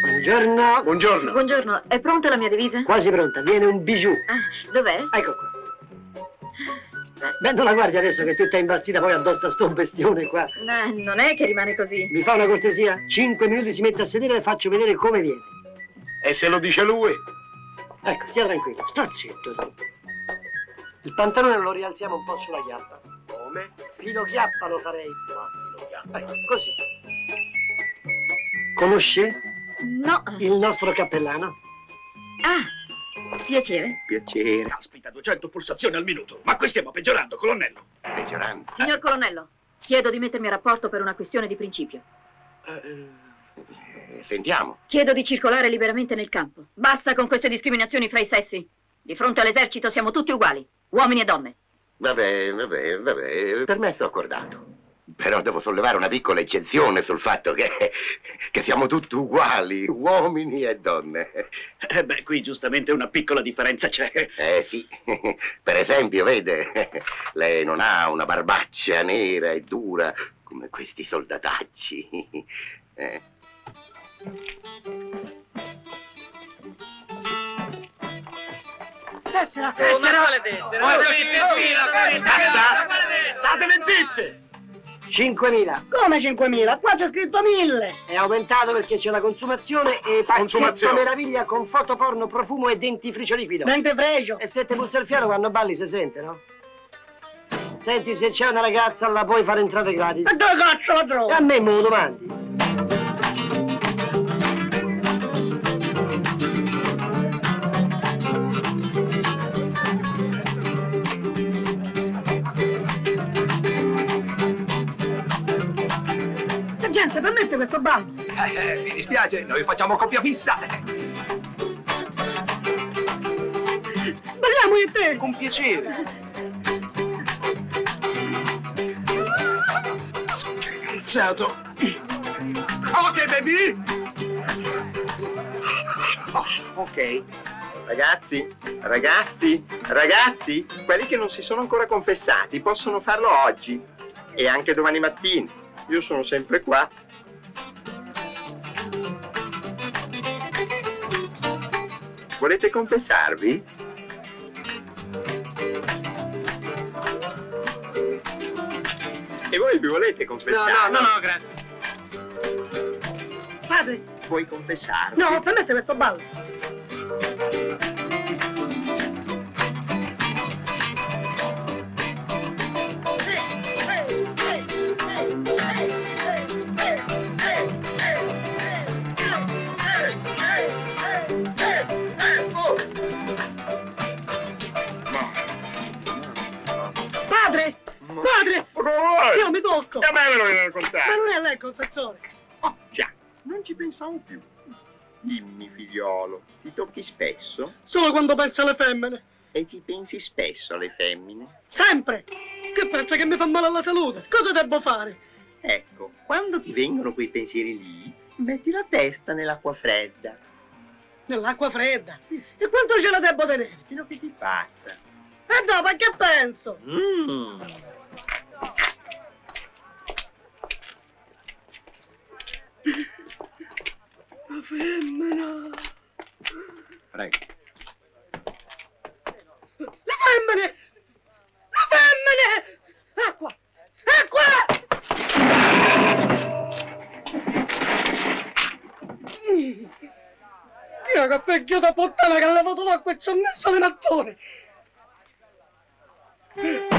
Speaker 17: Buongiorno.
Speaker 20: Buongiorno.
Speaker 2: Buongiorno. È pronta la mia divisa?
Speaker 17: Quasi pronta, viene un bijou.
Speaker 2: Ah, dov'è?
Speaker 17: Ecco qua. Beh, non la guardi adesso che è tutta imbastita poi addosso a sto bestione qua.
Speaker 2: Eh, non è che rimane così.
Speaker 17: Mi fa una cortesia? Cinque minuti si mette a sedere e le faccio vedere come viene.
Speaker 20: E se lo dice lui?
Speaker 17: Ecco, stia tranquillo, sta zitto tu. Il pantalone lo rialziamo un po' sulla chiappa.
Speaker 20: Come?
Speaker 17: Filo chiappa lo farei. Ecco, così. Conosce
Speaker 2: No.
Speaker 17: il nostro cappellano?
Speaker 2: Ah, piacere.
Speaker 20: Piacere.
Speaker 16: Caspita, 200 pulsazioni al minuto. Ma qui stiamo peggiorando, colonnello.
Speaker 20: Peggiorando.
Speaker 2: Signor colonnello, chiedo di mettermi a rapporto per una questione di principio.
Speaker 12: Eh, sentiamo.
Speaker 2: Chiedo di circolare liberamente nel campo. Basta con queste discriminazioni fra i sessi. Di fronte all'esercito siamo tutti uguali, uomini e donne.
Speaker 12: Vabbè, vabbè, vabbè. Permesso accordato. Però devo sollevare una piccola eccezione sul fatto che, che siamo tutti uguali, uomini e donne.
Speaker 16: Eh beh, qui giustamente una piccola differenza c'è.
Speaker 12: Eh sì, per esempio, vede, lei non ha una barbaccia nera e dura come questi soldatacci. Eh.
Speaker 13: Tessera,
Speaker 11: Tessera.
Speaker 13: quale tessera?
Speaker 11: Guarda,
Speaker 13: Oh,
Speaker 11: zitti,
Speaker 13: oh,
Speaker 11: fila,
Speaker 13: oh,
Speaker 11: fila,
Speaker 13: oh,
Speaker 11: tessera.
Speaker 13: quale tessera?
Speaker 11: Statene zitte!
Speaker 17: 5.000.
Speaker 13: Come 5.000? Qua c'è scritto 1.000.
Speaker 17: È aumentato perché c'è la consumazione e pacchetto
Speaker 13: Consumazione.
Speaker 17: meraviglia con fotoporno, profumo e dentifricio liquido.
Speaker 13: Dentifricio.
Speaker 17: E se ti puzza il fiaro quando balli si sente, no? Senti, se c'è una ragazza la puoi fare entrare gratis.
Speaker 13: Ma dove cazzo la trovo?
Speaker 17: E a me me lo domandi.
Speaker 13: Sergente, permette questo ballo?
Speaker 1: Eh, eh, mi dispiace, noi facciamo coppia fissa.
Speaker 13: Balliamo io e te.
Speaker 16: Con piacere. Scherzato.
Speaker 1: Ok, baby!
Speaker 20: Oh, ok. Ragazzi, ragazzi, ragazzi, quelli che non si sono ancora confessati possono farlo oggi e anche domani mattina. Io sono sempre qua. Volete confessarvi? E voi vi volete confessare?
Speaker 11: No, no, no, no, grazie.
Speaker 13: Padre,
Speaker 20: Vuoi confessarvi?
Speaker 13: no, permette questo ballo. Io mi tocco!
Speaker 20: E a me me lo viene a raccontare.
Speaker 13: Ma non è lei il confessore!
Speaker 20: Oh, già, non ci pensavo più. Dimmi, figliolo, ti tocchi spesso?
Speaker 13: Solo quando pensa alle femmine!
Speaker 20: E ci pensi spesso alle femmine?
Speaker 13: Sempre! Che pensa che mi fa male alla salute? Cosa devo fare?
Speaker 20: Ecco, quando ti vengono quei pensieri lì, metti la testa nell'acqua fredda.
Speaker 13: Nell'acqua fredda! E quanto ce la devo tenere?
Speaker 20: Fino a che ti passa.
Speaker 13: E dopo che penso?
Speaker 20: Mm.
Speaker 13: La femmina!
Speaker 19: Prego.
Speaker 13: Le femmine! Le femmine! Acqua! Acqua! Mm. Dio che vecchio da puttana che ha levato l'acqua e ci ha messo le mattone!
Speaker 16: Dai,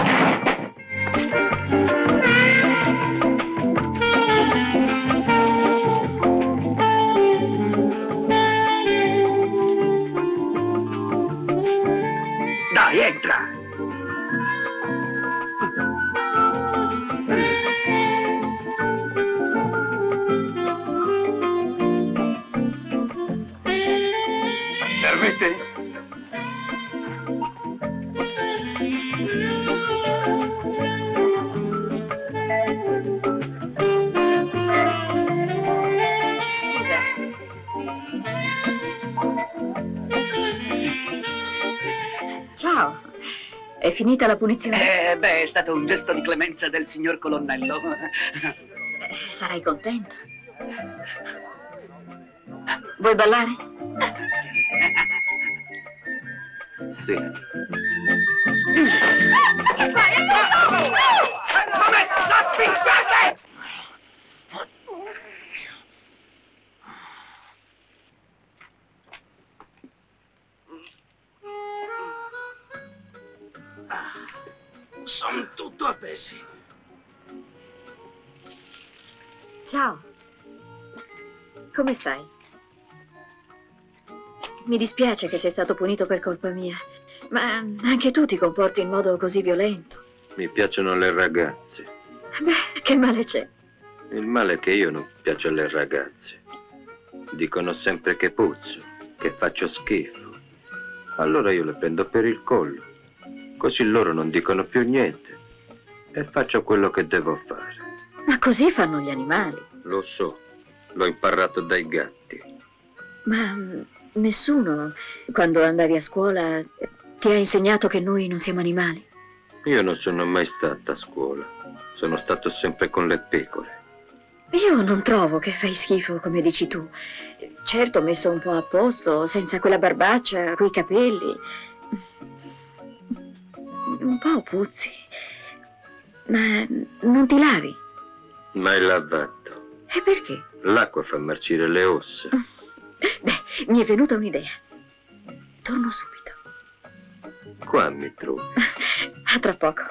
Speaker 2: È finita la punizione?
Speaker 16: Eh, beh, è stato un gesto di clemenza del signor colonnello.
Speaker 2: Eh, Sarai contento. Vuoi ballare?
Speaker 19: Sì.
Speaker 13: Che fai? Come? La spingete!
Speaker 11: Sono tutto a pesi.
Speaker 2: Ciao. Come stai? Mi dispiace che sei stato punito per colpa mia, ma anche tu ti comporti in modo così violento.
Speaker 19: Mi piacciono le ragazze.
Speaker 2: Beh, che male c'è?
Speaker 19: Il male è che io non piaccio alle ragazze. Dicono sempre che puzzo, che faccio schifo. Allora io le prendo per il collo. Così loro non dicono più niente. E faccio quello che devo fare.
Speaker 2: Ma così fanno gli animali.
Speaker 19: Lo so, l'ho imparato dai gatti.
Speaker 2: Ma mm, nessuno, quando andavi a scuola, ti ha insegnato che noi non siamo animali?
Speaker 19: Io non sono mai stata a scuola. Sono stato sempre con le pecore.
Speaker 2: Io non trovo che fai schifo, come dici tu. Certo, messo un po' a posto, senza quella barbaccia, quei capelli. Un po' puzzi. Ma non ti lavi?
Speaker 19: Mai lavato.
Speaker 2: E perché?
Speaker 19: L'acqua fa marcire le ossa.
Speaker 2: Beh, mi è venuta un'idea. Torno subito.
Speaker 19: Qua mi trovi.
Speaker 2: A tra poco.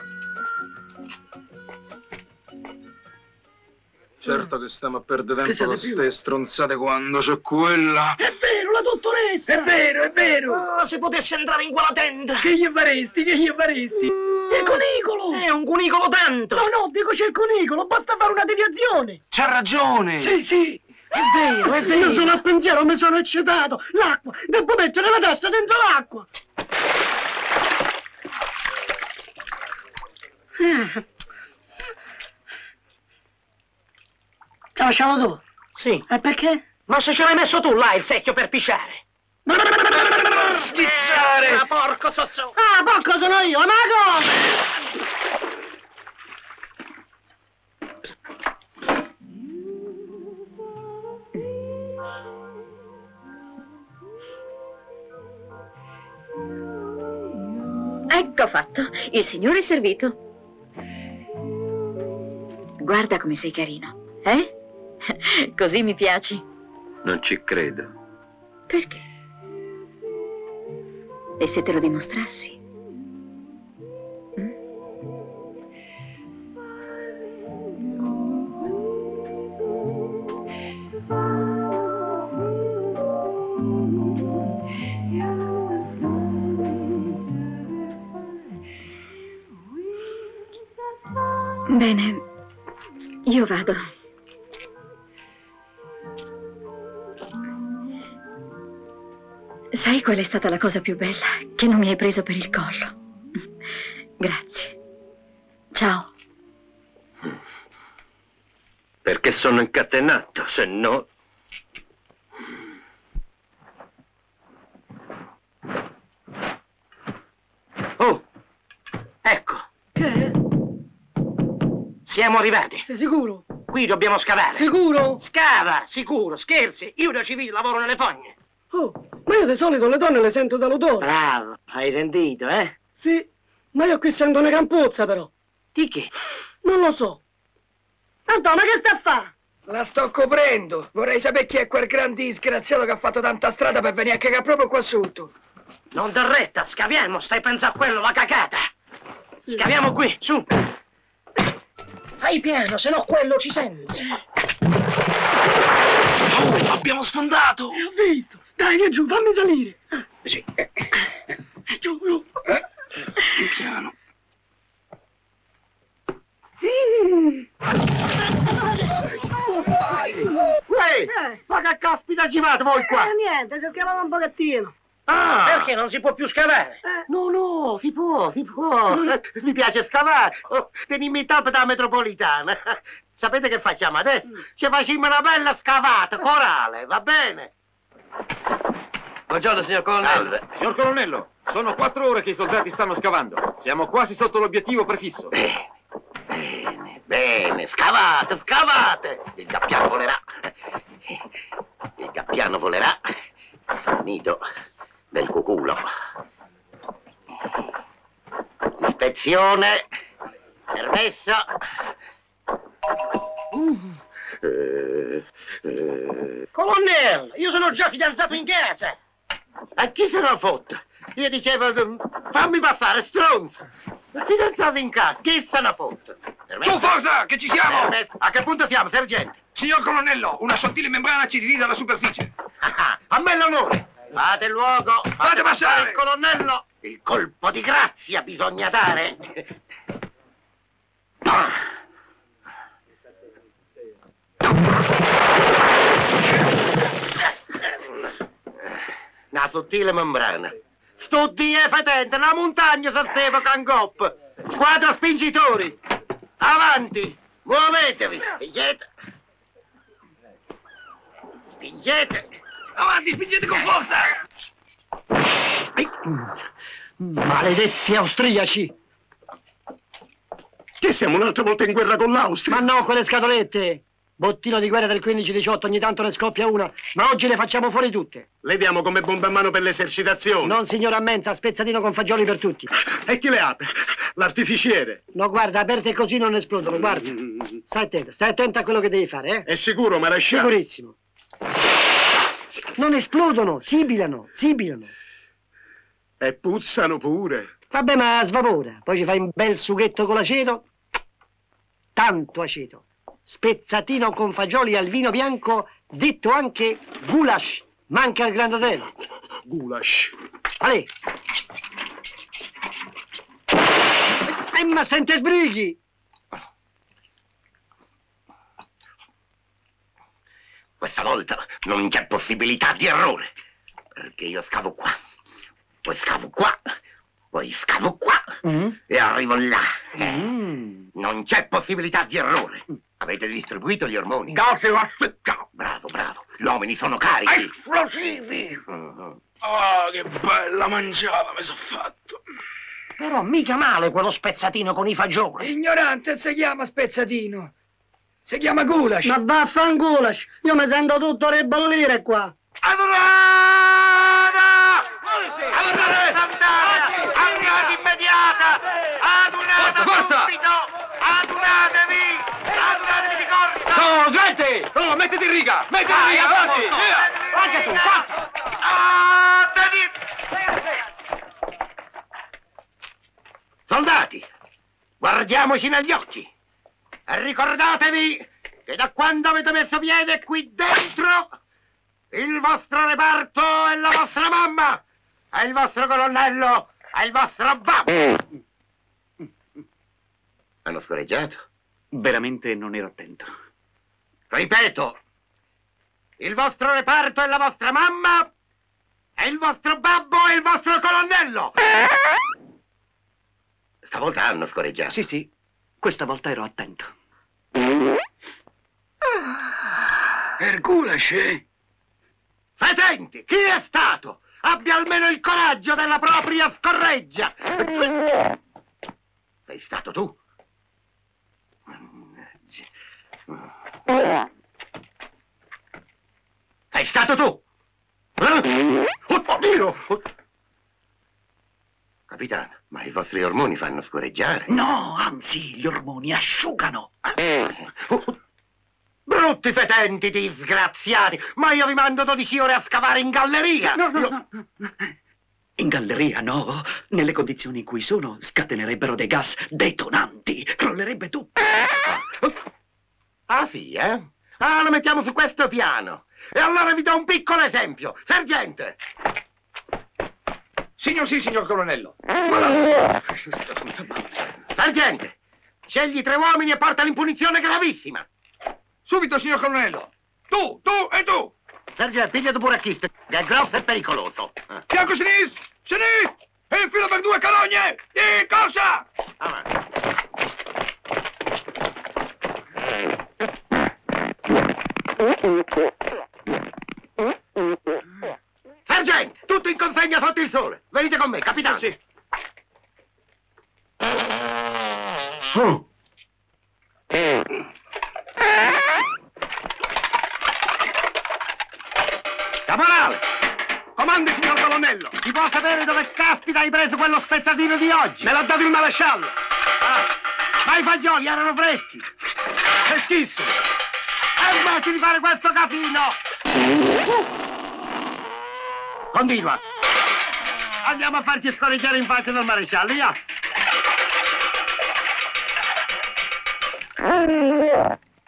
Speaker 4: Certo che stiamo a perdere tempo con
Speaker 11: più?
Speaker 4: ste stronzate quando c'è quella.
Speaker 11: È vero, la dottoressa!
Speaker 13: È vero, è vero.
Speaker 11: Ah, se potesse entrare in quella tenda!
Speaker 13: Che gli faresti? Che gli faresti?
Speaker 11: Il cunicolo! È un cunicolo tanto!
Speaker 13: No, no, dico c'è il cunicolo, basta fare una deviazione.
Speaker 4: C'ha ragione.
Speaker 13: Sì, sì. È vero, è vero. Io sono a pensiero, mi sono eccitato. L'acqua, devo mettere la testa dentro l'acqua. Ah. Ci ha lasciato tu?
Speaker 11: Sì.
Speaker 13: E perché?
Speaker 11: Ma se ce l'hai messo tu là il secchio per pisciare?
Speaker 4: Schizzare!
Speaker 11: Ah, porco zozzo!
Speaker 13: Ah, porco sono io, ma come?
Speaker 2: Ecco fatto, il signore è servito. Guarda come sei carino, eh? Così mi piaci.
Speaker 19: Non ci credo.
Speaker 2: Perché? E se te lo dimostrassi? Qual è stata la cosa più bella? Che non mi hai preso per il collo. Grazie. Ciao.
Speaker 19: Perché sono incatenato, se no...
Speaker 11: Oh! Ecco!
Speaker 13: Che?
Speaker 11: Siamo arrivati.
Speaker 13: Sei sicuro?
Speaker 11: Qui dobbiamo scavare.
Speaker 13: Sicuro?
Speaker 11: Scava, sicuro, scherzi. Io da civile lavoro nelle fogne.
Speaker 13: Ma io di solito le donne le sento dall'odore.
Speaker 11: Bravo, hai sentito, eh?
Speaker 13: Sì, ma io qui sento una campuzza però.
Speaker 11: Di che?
Speaker 13: Non lo so. Antonio, ma che sta a fare?
Speaker 21: La sto coprendo. Vorrei sapere chi è quel gran disgraziato che ha fatto tanta strada per venire a cagare proprio qua sotto.
Speaker 11: Non dar retta, scaviamo, stai pensando a quello, la cacata. Scaviamo qui, su. Fai piano, se no quello ci sente.
Speaker 13: Oh, abbiamo sfondato! ho visto! Dai, via giù, fammi salire!
Speaker 11: Sì.
Speaker 13: Giù, giù!
Speaker 4: Piano.
Speaker 17: Uè, ma che caspita ci fate voi qua?
Speaker 13: Eh, niente, si scavava un pochettino.
Speaker 17: Ah!
Speaker 11: Perché non si può più scavare?
Speaker 17: No, no, si può, si può. Eh, Mi piace scavare. Oh, Venimmi in tappa da metropolitana. Sapete che facciamo adesso? Ci facciamo una bella scavata, corale, va bene?
Speaker 9: Buongiorno, signor colonnello. Signor colonnello, sono quattro ore che i soldati stanno scavando. Siamo quasi sotto l'obiettivo prefisso.
Speaker 12: Bene, bene, scavate, scavate! Il gappiano volerà. Il gappiano volerà. Sul nido del cuculo. Ispezione. Permesso. Eh, eh,
Speaker 11: Colonnello, io sono già fidanzato in casa.
Speaker 12: a chi se ne fotte? Io dicevo, eh, fammi passare, stronzo. Fidanzato in casa, chi se ne fotte? Permesso?
Speaker 1: Su, forza, che ci siamo!
Speaker 12: Permesso. A che punto siamo, sergente?
Speaker 1: Signor colonnello, una sottile membrana ci divide dalla superficie.
Speaker 12: Ah, A me l'onore. Fate luogo, fate,
Speaker 1: Fate passare.
Speaker 12: il colonnello. Il colpo di grazia bisogna dare. Una sottile membrana. Studi e fetente, una montagna se stevo cangop. Quattro spingitori. Avanti. Muovetevi! Spingete! Spingete!
Speaker 1: Avanti, spingete con forza!
Speaker 17: Maledetti austriaci!
Speaker 22: Che siamo un'altra volta in guerra con l'Austria?
Speaker 17: Ma no, quelle scatolette! Bottino di guerra del 15-18, ogni tanto ne scoppia una, ma oggi le facciamo fuori tutte.
Speaker 22: Le diamo come bombe a mano per l'esercitazione.
Speaker 17: Non signora Menza, spezzatino con fagioli per tutti.
Speaker 22: E chi le apre? L'artificiere.
Speaker 17: No, guarda, aperte così non esplodono, guarda. Stai attenta, stai attenta a quello che devi fare, eh?
Speaker 22: È sicuro, maresciallo?
Speaker 17: Sicurissimo. Non esplodono, sibilano, sibilano.
Speaker 22: E puzzano pure.
Speaker 17: Vabbè, ma svapora. Poi ci fai un bel sughetto con l'aceto. Tanto aceto. Spezzatino con fagioli al vino bianco, detto anche goulash. Manca il grandatelo.
Speaker 22: Goulash.
Speaker 17: Ale. Eh, ma sente sbrighi!
Speaker 12: Questa volta non c'è possibilità di errore. Perché io scavo qua, poi scavo qua, poi scavo qua e arrivo là. Non c'è possibilità di errore. Avete distribuito gli ormoni?
Speaker 22: Cose aspetta.
Speaker 12: Bravo, bravo. Gli uomini sono carichi.
Speaker 22: Esplosivi.
Speaker 12: Mhm.
Speaker 22: Oh, che bella mangiata mi sono fatto.
Speaker 11: Però mica male quello spezzatino con i fagioli.
Speaker 21: Ignorante, si chiama spezzatino. Si chiama goulash.
Speaker 13: Ma vaffanculo, io mi sento tutto ribollire qua.
Speaker 5: Arrivata immediata! Adunate
Speaker 1: Forza, forza!
Speaker 5: subito! Adunatevi
Speaker 1: No, gente! No, mettiti in riga! Mettiti in riga, avanti! Via!
Speaker 11: Anche tu, forza!
Speaker 5: Ah, vedi!
Speaker 12: Soldati, guardiamoci negli occhi. E ricordatevi che da quando avete messo piede qui dentro, il vostro reparto è la vostra mamma, e il vostro colonnello è il vostro babbo. Hanno scorreggiato?
Speaker 16: Veramente non ero attento.
Speaker 12: Ripeto, il vostro reparto è la vostra mamma, e il vostro babbo è il vostro colonnello. Stavolta hanno scorreggiato.
Speaker 16: Sì, sì, questa volta ero attento.
Speaker 22: Per goulash, eh?
Speaker 12: Fetenti, chi è stato? Abbia almeno il coraggio della propria scorreggia. Sei stato tu? Sei stato tu? Eh? Oddio! Capitano, ma i vostri ormoni fanno scorreggiare.
Speaker 16: No, anzi, gli ormoni asciugano.
Speaker 12: Brutti fetenti, disgraziati! Ma io vi mando 12 ore a scavare in galleria!
Speaker 16: No, no, no, no. In galleria no, nelle condizioni in cui sono scatenerebbero dei gas detonanti, crollerebbe tutto.
Speaker 12: Ah sì, eh? Ah, lo mettiamo su questo piano. E allora vi do un piccolo esempio. Sergente!
Speaker 1: Signor sì, signor colonnello.
Speaker 12: Sergente! Scegli tre uomini e portali in punizione gravissima.
Speaker 1: Subito, signor colonnello. Tu, tu e tu.
Speaker 12: Sergente, piglia tu pure Chist, che è grosso e pericoloso.
Speaker 1: Fianco sinistro, sinistro. E in filo per due carogne. Di corsa.
Speaker 12: Sergente, consegna sotto il sole. Venite con me, capitano. Sì, Caporale! Comandi, signor colonnello! Si può sapere dove caspita hai preso quello spezzatino di oggi? Me l'ha dato il maresciallo! Ah, ma i fagioli erano freschi! Freschissimi! E smetti di fare questo capino! Continua! Andiamo a farci scorreggiare in faccia dal maresciallo, via!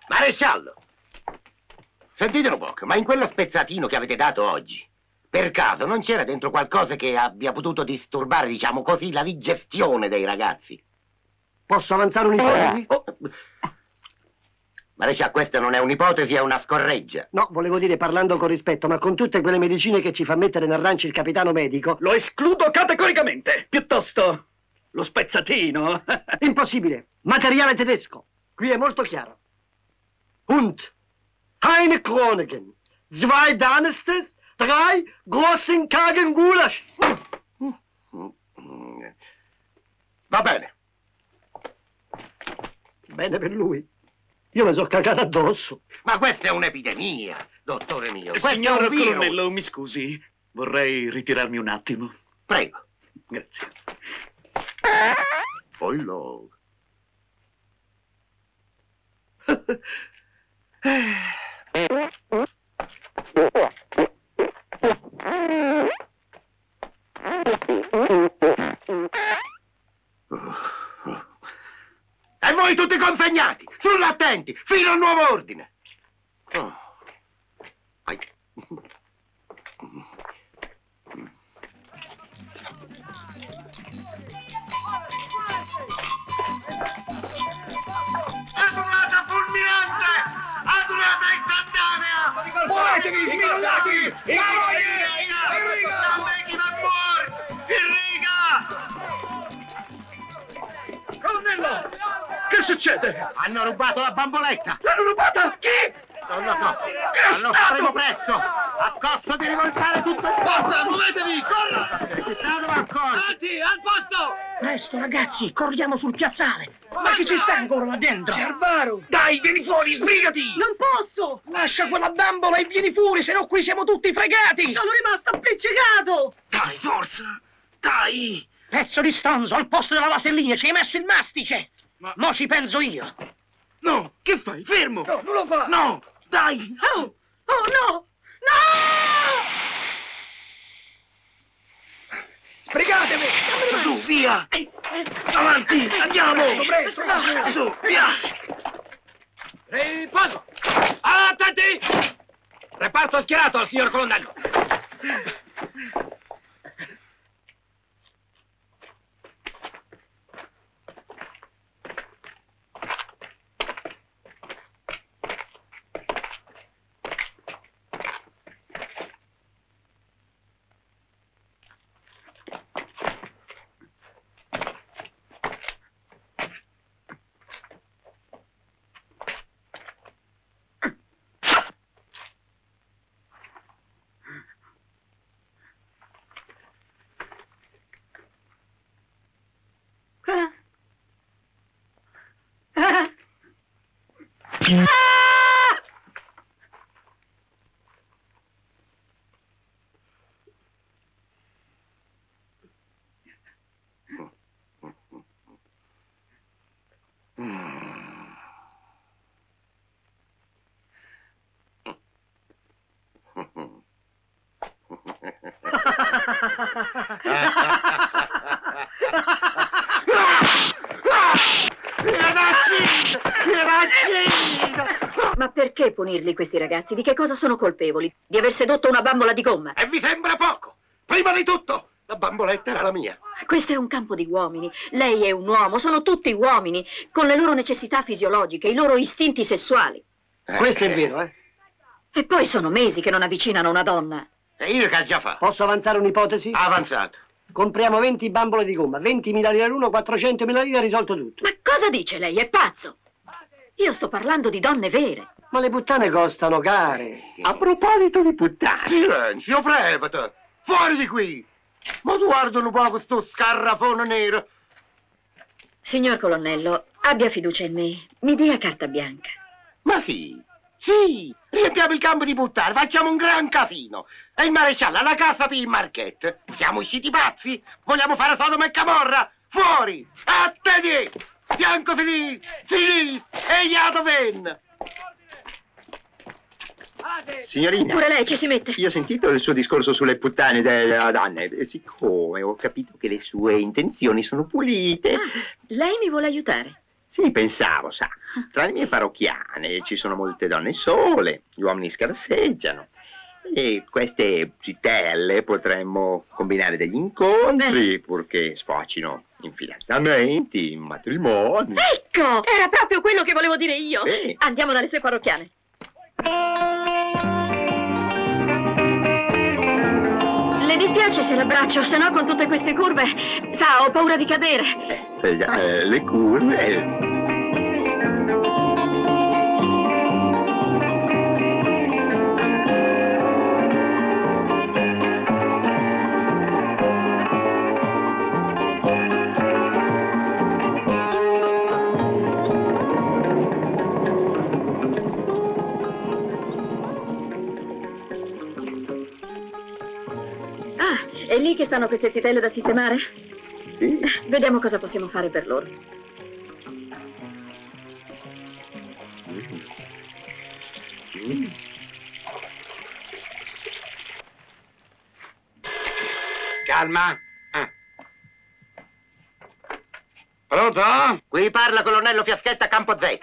Speaker 12: Maresciallo! Sentite un poco, ma in quello spezzatino che avete dato oggi, per caso non c'era dentro qualcosa che abbia potuto disturbare, diciamo così, la digestione dei ragazzi?
Speaker 17: Posso avanzare un'ipotesi?
Speaker 12: Oh. Maresciallo, questa non è un'ipotesi, è una scorreggia.
Speaker 17: No, volevo dire parlando con rispetto, ma con tutte quelle medicine che ci fa mettere nel rancio il capitano medico.
Speaker 16: Lo escludo categoricamente. Piuttosto lo spezzatino.
Speaker 17: Impossibile. Materiale tedesco. Qui è molto chiaro. Und eine Kroniken, zwei Danestes, drei großen Kagen Gulasch.
Speaker 12: Va bene.
Speaker 17: Bene per lui. Io mi sono cagato addosso.
Speaker 12: Ma questa è un'epidemia, dottore mio. Questo è
Speaker 16: Signor
Speaker 12: virus.
Speaker 16: colonnello, mi scusi. Vorrei ritirarmi un attimo.
Speaker 12: Prego.
Speaker 16: Grazie.
Speaker 12: Poi lo... E voi tutti consegnati, sull'attenti, fino a nuovo ordine.
Speaker 11: Ragazzi, corriamo sul piazzale. Ma chi ci sta ancora là dentro?
Speaker 21: Cervaro!
Speaker 1: Dai, vieni fuori, sbrigati!
Speaker 11: Non posso! Lascia quella bambola e vieni fuori, se no qui siamo tutti fregati! Sono rimasto appiccicato!
Speaker 1: Dai, forza! Dai!
Speaker 11: Pezzo di stronzo, al posto della vasellina ci hai messo il mastice! Ma... Mo ci penso io!
Speaker 1: No, che fai? Fermo!
Speaker 21: No, non lo fa!
Speaker 1: No, dai!
Speaker 11: Oh! Oh no! No!
Speaker 21: Sbrigatevi!
Speaker 1: Su, via! Avanti, andiamo!
Speaker 21: Presto, presto!
Speaker 1: Su, via!
Speaker 5: Riposo! Attenti! Reparto schierato al signor colonnello.
Speaker 2: Yeah. Punirli questi ragazzi? Di che cosa sono colpevoli? Di aver sedotto una bambola di gomma?
Speaker 12: E vi sembra poco? Prima di tutto, la bamboletta era la mia.
Speaker 2: Questo è un campo di uomini. Lei è un uomo, sono tutti uomini, con le loro necessità fisiologiche, i loro istinti sessuali.
Speaker 17: Questo è vero, eh?
Speaker 2: E poi sono mesi che non avvicinano una donna.
Speaker 12: E io che già fa?
Speaker 17: Posso avanzare un'ipotesi?
Speaker 12: Avanzato.
Speaker 17: Compriamo 20 bambole di gomma, 20.000 lire l'uno, 400.000 lire, risolto tutto.
Speaker 2: Ma cosa dice lei? È pazzo! Io sto parlando di donne vere.
Speaker 17: Ma le puttane costano care.
Speaker 12: A proposito di puttane. Silenzio, prevata! Fuori di qui! Ma tu guarda un po' questo scarrafone nero.
Speaker 2: Signor colonnello, abbia fiducia in me. Mi dia carta bianca.
Speaker 12: Ma sì, sì, riempiamo il campo di puttane, facciamo un gran casino. E il maresciallo alla casa per il marchetto. Siamo usciti pazzi? Vogliamo fare Sodoma e Camorra? Fuori! A te di! Fianco sinistra, sinistra e iato ven!
Speaker 20: Signorina,
Speaker 2: Pure lei ci si mette.
Speaker 20: io ho sentito il suo discorso sulle puttane delle donne. E Siccome ho capito che le sue intenzioni sono pulite,
Speaker 2: Lei mi vuole aiutare.
Speaker 20: sì, pensavo, sa, tra le mie parrocchiane ci sono molte donne sole, gli uomini scarseggiano. E queste zitelle potremmo combinare degli incontri, purché sfocino in fidanzamenti, in matrimoni.
Speaker 2: Ecco, era proprio quello che volevo dire io.
Speaker 20: Sì.
Speaker 2: Andiamo dalle sue parrocchiane. Le dispiace se l'abbraccio, se no con tutte queste curve, sa, ho paura di cadere.
Speaker 20: Eh, eh, le curve.
Speaker 2: Lì che stanno queste zitelle da sistemare?
Speaker 20: Sì.
Speaker 2: Vediamo cosa possiamo fare per loro.
Speaker 3: Calma. Ah. Pronto?
Speaker 12: Qui parla colonnello Fiaschetta Campo Z.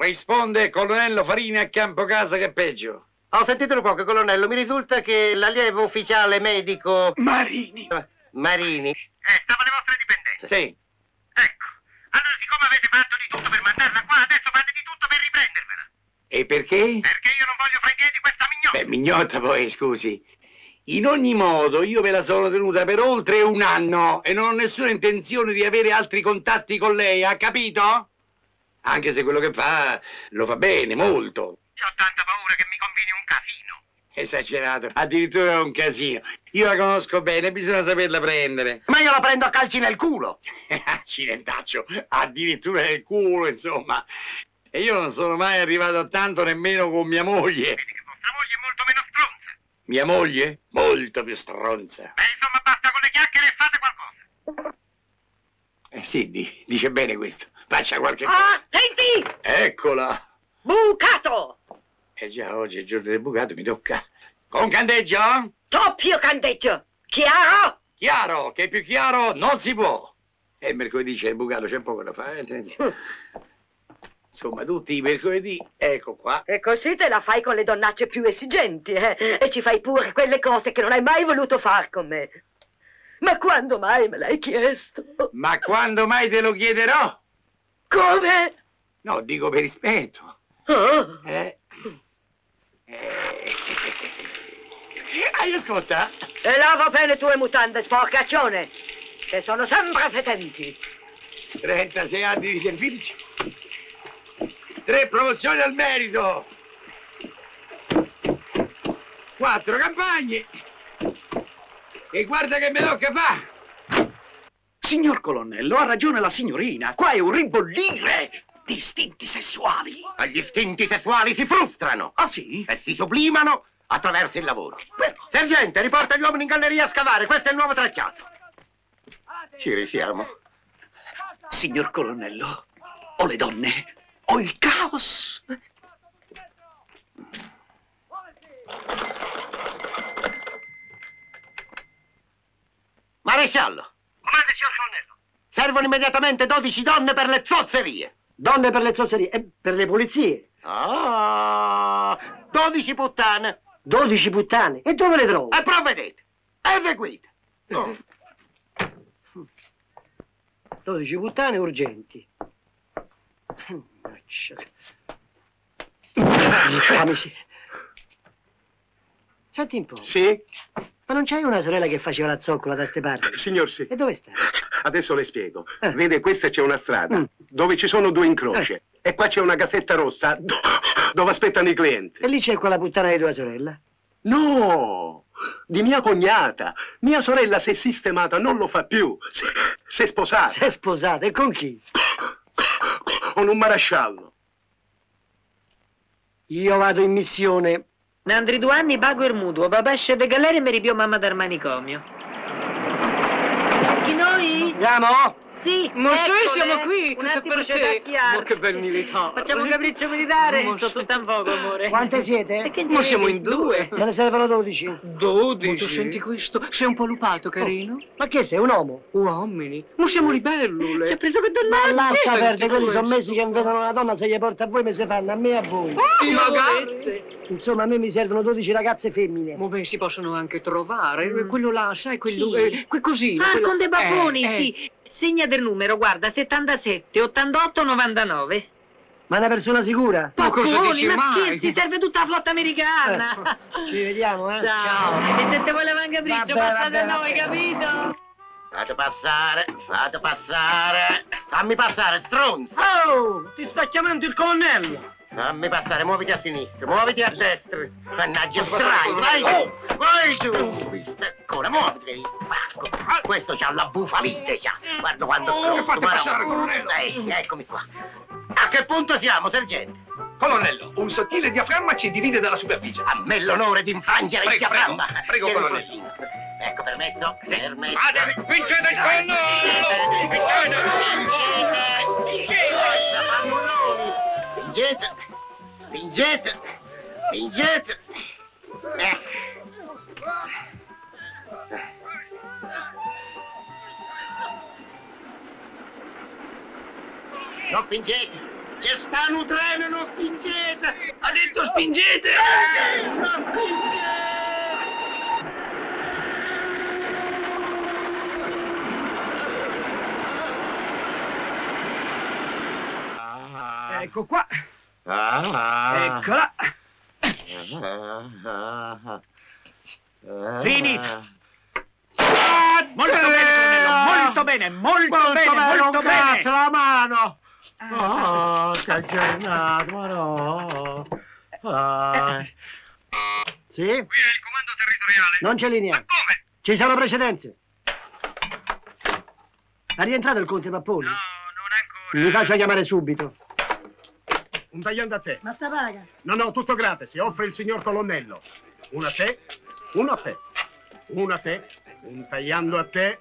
Speaker 3: Risponde colonnello Farina a Campocasa che è peggio.
Speaker 12: Ho sentito da poco, colonnello. Mi risulta che l'allievo ufficiale medico...
Speaker 3: Marini.
Speaker 12: Marini.
Speaker 5: Eh, stava alle vostre dipendenze.
Speaker 3: Sì.
Speaker 5: Ecco. Allora, siccome avete fatto di tutto per mandarla qua, adesso fate di tutto per riprendervela.
Speaker 3: E perché?
Speaker 5: Perché io non voglio fra i piedi questa mignotta.
Speaker 3: Beh, mignotta poi, scusi. In ogni modo, io ve la sono tenuta per oltre un anno e non ho nessuna intenzione di avere altri contatti con lei, ha capito? Anche se quello che fa lo fa bene, molto.
Speaker 5: Ho tanta paura che mi combini un casino.
Speaker 3: Esagerato, addirittura un casino. Io la conosco bene, bisogna saperla prendere.
Speaker 12: Ma io la prendo a calci nel culo.
Speaker 3: Accidentaccio, addirittura nel culo, insomma. E io non sono mai arrivato a tanto nemmeno con mia moglie.
Speaker 5: Vedi che vostra moglie è molto meno stronza.
Speaker 3: Mia moglie? Molto più stronza.
Speaker 5: Beh, insomma, basta con le chiacchiere e fate qualcosa.
Speaker 3: Eh sì, di- dice bene questo. Faccia qualche
Speaker 11: Ah, Attenti!
Speaker 3: Eccola!
Speaker 11: Bucato!
Speaker 3: Eh già, oggi è il giorno del bucato, mi tocca. Con candeggio?
Speaker 11: Doppio candeggio! Chiaro?
Speaker 3: Chiaro, che più chiaro non si può. E mercoledì c'è il bucato, c'è poco da fare. eh. Insomma, tutti i mercoledì, ecco qua.
Speaker 11: E così te la fai con le donnacce più esigenti, eh? E ci fai pure quelle cose che non hai mai voluto far con me. Ma quando mai me l'hai chiesto?
Speaker 3: Ma quando mai te lo chiederò?
Speaker 11: Come?
Speaker 3: No, dico per rispetto.
Speaker 11: Ah.
Speaker 3: Eh. Eh. Hai ascolta?
Speaker 11: E lava bene tue mutande, sporcaccione, che sono sempre fetenti.
Speaker 3: 36 anni di servizio. Tre promozioni al merito. Quattro campagne. E guarda che me tocca fa.
Speaker 16: Signor colonnello, ha ragione la signorina. Qua è un ribollire di istinti sessuali.
Speaker 12: Ma gli istinti sessuali si frustrano.
Speaker 16: Ah, sì?
Speaker 12: E si sublimano attraverso il lavoro. Sergente, riporta gli uomini in galleria a scavare. Questo è il nuovo tracciato. Ci risiamo.
Speaker 16: Signor colonnello, o le donne o il caos.
Speaker 12: Maresciallo,
Speaker 5: Comande, signor colonnello.
Speaker 12: servono immediatamente 12 donne per le zozzerie.
Speaker 17: Donne per le zozzerie e per le pulizie.
Speaker 12: Ah, 12 puttane.
Speaker 17: 12 puttane. E dove le trovo?
Speaker 12: E provvedete. Eseguite. Oh.
Speaker 17: 12 puttane urgenti. Senti un po'.
Speaker 23: Sì?
Speaker 17: Ma non c'hai una sorella che faceva la zoccola da ste parti?
Speaker 23: Signor sì.
Speaker 17: E dove sta?
Speaker 23: Adesso le spiego.
Speaker 17: Eh.
Speaker 23: Vede, questa c'è una strada
Speaker 17: Mm.
Speaker 23: dove ci sono due incroci. E qua c'è una casetta rossa do- dove aspettano i clienti.
Speaker 17: E lì c'è quella puttana di tua sorella?
Speaker 23: No! Di mia cognata. Mia sorella si è sistemata, non lo fa più. Si, si è sposata.
Speaker 17: Si è sposata. E con chi?
Speaker 23: Con un maresciallo.
Speaker 17: Io vado in missione.
Speaker 24: Nandri due anni pago il mutuo, papà esce de galera e mi ripio mamma dal manicomio. Chi noi?
Speaker 17: Andiamo?
Speaker 24: Sì,
Speaker 21: Ma sì,
Speaker 24: eccole.
Speaker 21: siamo qui,
Speaker 24: Un attimo
Speaker 21: per te. Ma che bel militare.
Speaker 24: Facciamo un capriccio militare,
Speaker 21: Ma
Speaker 24: sono tutta in fuoco, amore.
Speaker 17: Quante siete?
Speaker 24: Che
Speaker 21: Ma siamo in due.
Speaker 17: Me ne servono 12.
Speaker 21: Dodici. senti questo? Sei un po' lupato, carino.
Speaker 17: Ma che sei, un uomo?
Speaker 21: Uomini. Ma siamo libellule.
Speaker 24: Ci ha preso per
Speaker 17: Ma
Speaker 24: donnazzi.
Speaker 17: lascia perdere, quelli sono mesi che vedono una donna se gli porta a voi, mi si fanno a me e a voi.
Speaker 21: Sì,
Speaker 24: ma
Speaker 21: magari.
Speaker 17: Insomma, a me mi servono 12 ragazze femmine.
Speaker 21: Ma beh, si possono anche trovare.
Speaker 24: Mm.
Speaker 21: Quello là, sai, quello...
Speaker 24: Chi?
Speaker 21: Eh, quel così.
Speaker 24: Ah,
Speaker 21: quello-
Speaker 24: con dei babboni,
Speaker 21: Eh, eh.
Speaker 24: Segna del numero, guarda, 77, 88, 99.
Speaker 17: Ma è una persona sicura?
Speaker 21: Ma dici
Speaker 24: ma
Speaker 21: mai?
Speaker 24: scherzi, serve tutta la flotta americana.
Speaker 17: Ci vediamo, eh?
Speaker 24: Ciao. E se te vuole un capriccio,
Speaker 17: Vabbè,
Speaker 24: passate
Speaker 17: vabbè,
Speaker 24: a noi,
Speaker 17: vabbè.
Speaker 24: capito?
Speaker 12: Fate passare, fate passare. Fammi passare, stronzo.
Speaker 17: Oh, ti sta chiamando il colonnello.
Speaker 12: Fammi passare, muoviti a sinistra, muoviti a destra. Mannaggia, strai, vai tu, vai tu. Ancora, muoviti, spacco. Questo c'ha la bufalite, c'ha. Guarda quando è
Speaker 1: Oh,
Speaker 12: grosso,
Speaker 1: fate
Speaker 12: ma no.
Speaker 1: passare, colonnello.
Speaker 12: Ehi, eccomi qua. A che punto siamo, sergente?
Speaker 1: Colonnello, un sottile diaframma ci divide dalla superficie.
Speaker 12: A me l'onore di infrangere il
Speaker 1: Prego,
Speaker 12: diaframma.
Speaker 1: prego, prego, colonnello.
Speaker 12: Ecco, permesso? Permesso.
Speaker 1: Vada, vincete il collo!
Speaker 12: Spingete! Spingete! Spingete! Ecco. Non spingete! Ci sta un treno, non spingete!
Speaker 1: Ha detto spingete!
Speaker 12: Non spingete!
Speaker 17: Ecco qua.
Speaker 16: Ah.
Speaker 17: Eccola.
Speaker 16: Finito. Molto bene, colonnello, molto bene, molto, bene, molto bene.
Speaker 23: la mano! Oh, che giornata, ma no! Ah.
Speaker 17: Sì? Qui è il comando territoriale. Non c'è linea. Ma come? Ci sono precedenze. È rientrato il conte Papponi? No, non ancora. Mi faccia chiamare subito.
Speaker 23: Un tagliando a te.
Speaker 13: Mazza paga.
Speaker 23: No, no, tutto gratis. Si offre il signor colonnello. Uno a te, uno a te. Uno a te, un tagliando a te.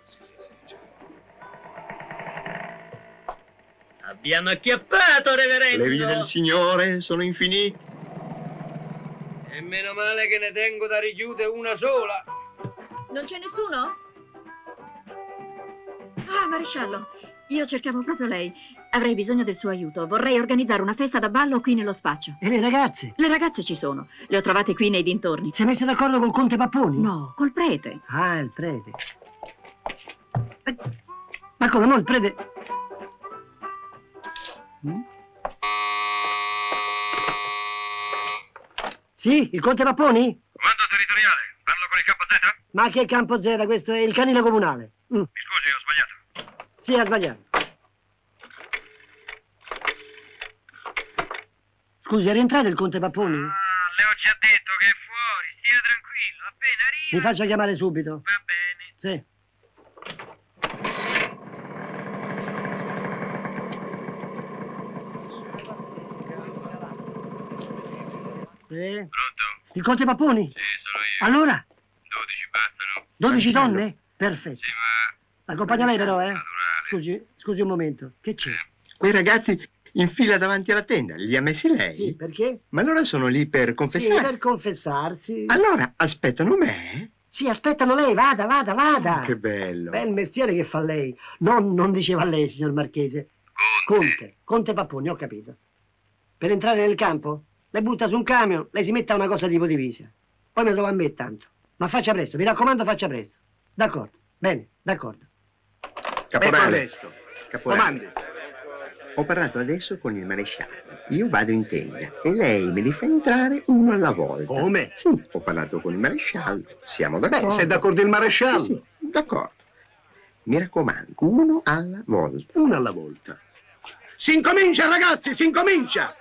Speaker 5: Abbiamo acchiappato, reverendo.
Speaker 20: Le vie del Signore sono infinite.
Speaker 13: E meno male che ne tengo da richiudere una sola.
Speaker 2: Non c'è nessuno? Ah, maresciallo, io cercavo proprio lei. Avrei bisogno del suo aiuto. Vorrei organizzare una festa da ballo qui nello spaccio.
Speaker 17: E le ragazze?
Speaker 2: Le ragazze ci sono. Le ho trovate qui nei dintorni.
Speaker 17: Si è messa d'accordo col conte Papponi?
Speaker 2: No, col prete.
Speaker 17: Ah, il prete. Ma come, no, il prete... Mm? Sì, il conte Papponi?
Speaker 1: Comando territoriale, parlo con il campo Z?
Speaker 17: Ma che campo Z? Questo è il canile comunale. Mm.
Speaker 1: Mi scusi, ho sbagliato.
Speaker 17: Sì, ha sbagliato. Scusi, è rientrato il conte Papponi?
Speaker 1: Le ho già detto che è fuori, stia tranquillo, appena arriva...
Speaker 17: Mi faccia chiamare subito.
Speaker 1: Va bene.
Speaker 17: Sì. Sì.
Speaker 1: Pronto?
Speaker 17: Il conte Papponi?
Speaker 1: Sì, sono io.
Speaker 17: Allora?
Speaker 1: 12 bastano.
Speaker 17: 12 donne? Perfetto.
Speaker 1: Sì, ma...
Speaker 17: Accompagna lei però, eh? Scusi, scusi un momento. Che c'è?
Speaker 20: Quei ragazzi in fila davanti alla tenda, li ha messi lei?
Speaker 17: Sì, perché?
Speaker 20: Ma allora sono lì per
Speaker 17: Sì,
Speaker 20: confessare.
Speaker 17: per confessarsi.
Speaker 20: Allora aspettano me?
Speaker 17: Sì, aspettano lei, vada, vada, vada.
Speaker 20: Che bello.
Speaker 17: Bel mestiere che fa lei. Non, non diceva lei, signor Marchese. Conte. Conte Papponi, ho capito. Per entrare nel campo, le butta su un camion, lei si mette a una cosa tipo divisa. Poi mi trova a me tanto. Ma faccia presto, mi raccomando, faccia presto. D'accordo, bene, d'accordo.
Speaker 20: Caporale. Caporale.
Speaker 23: Comandi.
Speaker 20: Ho parlato adesso con il maresciallo. Io vado in tenda e lei me li fa entrare uno alla volta.
Speaker 23: Come?
Speaker 20: Sì, ho parlato con il maresciallo. Siamo d'accordo.
Speaker 23: Beh, se è d'accordo il maresciallo.
Speaker 20: Sì, sì, d'accordo. Mi raccomando, uno alla volta.
Speaker 23: Uno alla volta. Si incomincia, ragazzi, si incomincia!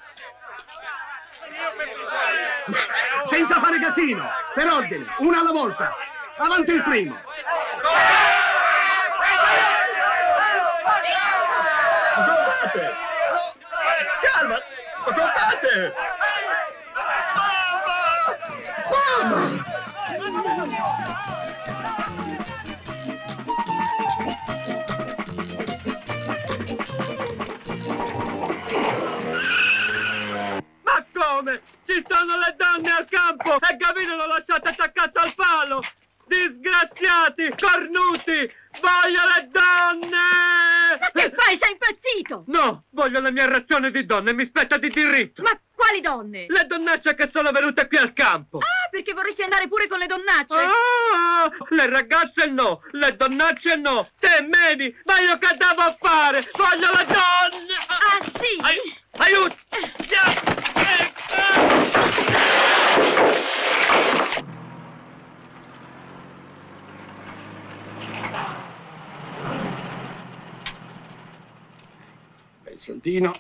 Speaker 23: Senza fare casino, per ordine, una alla volta. Avanti il primo.
Speaker 20: Ascoltate! Calma! Ascoltate!
Speaker 13: Ma come? Ci sono le donne al campo e Gavino lo lasciate attaccato al palo! Disgraziati! Cornuti! Voglio le donne!
Speaker 2: Ma che fai? Sei impazzito!
Speaker 13: No, voglio la mia razione di donne, mi spetta di diritto!
Speaker 2: Ma quali donne?
Speaker 13: Le donnacce che sono venute qui al campo!
Speaker 2: Ah, perché vorresti andare pure con le donnacce?
Speaker 13: Ah, le ragazze no, le donnacce no, te meni, ma io che devo fare? Voglio le donne!
Speaker 2: Ah, sì?
Speaker 13: Ai- aiuto!
Speaker 3: Bel santino.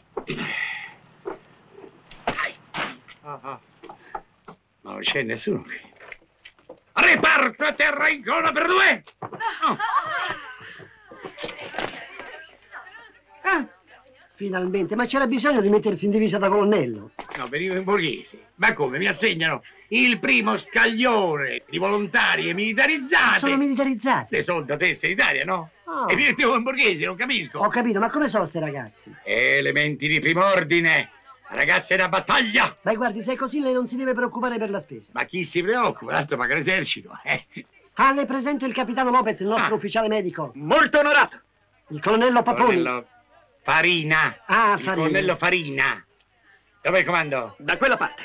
Speaker 3: Ah, ah. Ma non c'è nessuno qui. Riparto a terra in coda per due!
Speaker 17: Ah, finalmente, ma c'era bisogno di mettersi in divisa da colonnello.
Speaker 3: No, venivo in borghese. Ma come? Mi assegnano il primo scaglione di volontarie militarizzate.
Speaker 17: Sono militarizzati.
Speaker 3: Le soldatesse d'Italia, no?
Speaker 17: Oh.
Speaker 3: E mettevo in borghese, non capisco.
Speaker 17: Ho capito, ma come sono sti ragazzi?
Speaker 3: Elementi di prim'ordine. Ragazzi da battaglia.
Speaker 17: Beh, guardi, se è così lei non si deve preoccupare per la spesa.
Speaker 3: Ma chi si preoccupa? Tanto paga l'esercito. Eh.
Speaker 17: Ah, le presento il capitano Lopez, il nostro ufficiale medico.
Speaker 16: Molto onorato.
Speaker 17: Il colonnello Paponi.
Speaker 3: Colonnello Farina.
Speaker 17: Ah,
Speaker 3: Il
Speaker 17: Farina.
Speaker 3: colonnello Farina. Dove il comando?
Speaker 16: Da quella parte.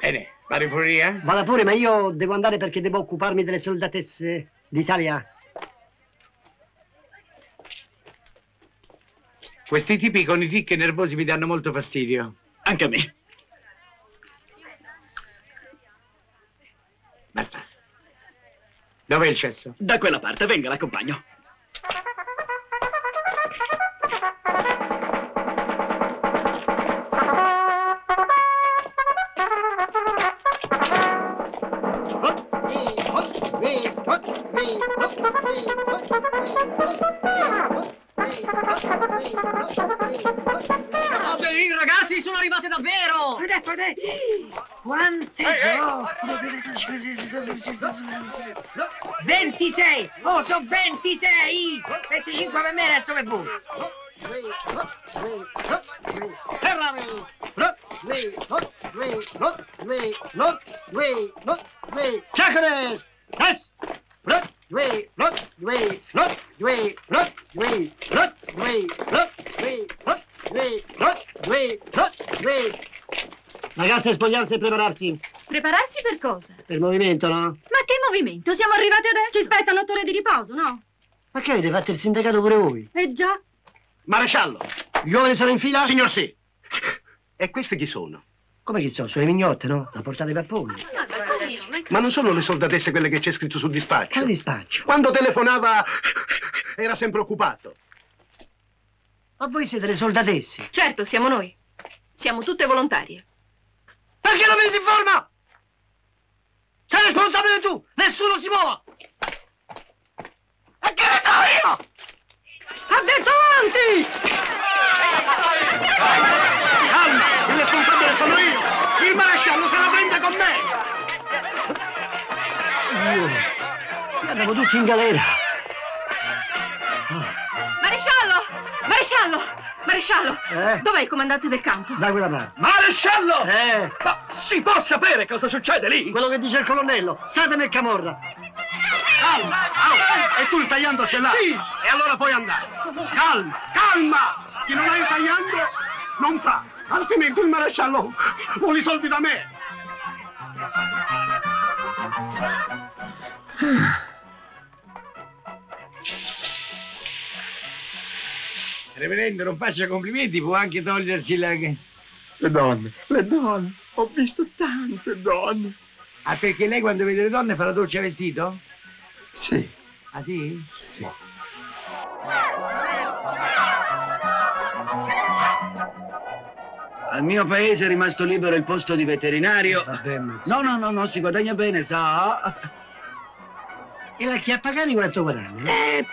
Speaker 3: Bene, vado in furia?
Speaker 17: Vada pure, ma io devo andare perché devo occuparmi delle soldatesse d'Italia.
Speaker 3: Questi tipi con i tic nervosi mi danno molto fastidio.
Speaker 16: Anche a me.
Speaker 3: Basta. Dov'è il cesso?
Speaker 16: Da quella parte, venga, l'accompagno.
Speaker 11: Va bene, ragazzi, sono arrivate davvero! Vedete, vedete! Quante sono? 26! Oh, sono 26! 25 per me, adesso per voi!
Speaker 17: Chacares! Yes! Way, look, way, look, way, look, way, look, way, look, way, look, way, look, way. Ragazzi, spogliarsi e prepararsi.
Speaker 7: Prepararsi per cosa?
Speaker 17: Per il movimento, no?
Speaker 7: Ma che movimento? Siamo arrivati adesso? Ci aspettano otto ore di riposo, no?
Speaker 17: Ma che avete fatto il sindacato pure voi?
Speaker 7: Eh già.
Speaker 23: Maresciallo.
Speaker 17: Gli uomini sono in fila?
Speaker 23: Signor sì. E questi chi sono?
Speaker 17: Come chi sono? Sono le mignotte, no? La portate per polli.
Speaker 23: Ma non sono le soldatesse quelle che c'è scritto sul dispaccio.
Speaker 17: Quale dispaccio?
Speaker 23: Quando telefonava era sempre occupato.
Speaker 17: Ma voi siete le soldatesse.
Speaker 7: Certo, siamo noi. Siamo tutte volontarie.
Speaker 17: Perché non mi si informa? Sei responsabile tu! Nessuno si muova! E che ne so io? Ha detto avanti!
Speaker 23: Calma, responsabile sono io. Il maresciallo se la prende con me.
Speaker 17: Io, andiamo tutti in galera.
Speaker 7: Maresciallo! Maresciallo! Maresciallo!
Speaker 17: Eh?
Speaker 7: Dov'è il comandante del campo?
Speaker 17: Da quella parte.
Speaker 16: Maresciallo!
Speaker 17: Eh?
Speaker 16: Ma si può sapere cosa succede lì?
Speaker 17: Quello che dice il colonnello. Satemi e camorra.
Speaker 23: Calma, calma. E tu il tagliando ce l'hai?
Speaker 17: Sì.
Speaker 23: E allora puoi andare. Calma, calma. Chi non ha il tagliando non fa. Altrimenti il maresciallo vuole i soldi da me.
Speaker 3: Reverendo, non faccia complimenti, può anche togliersi la...
Speaker 20: Le donne, le donne. Ho visto tante donne.
Speaker 3: Ah, perché lei quando vede le donne fa la doccia vestito?
Speaker 20: Sì.
Speaker 3: Ah sì?
Speaker 20: Sì.
Speaker 16: Al mio paese è rimasto libero il posto di veterinario.
Speaker 17: Vabbè, ma...
Speaker 16: No, no, no, no, si guadagna bene, sa.
Speaker 17: E la chiappacani quanto guadagna?
Speaker 16: Eh,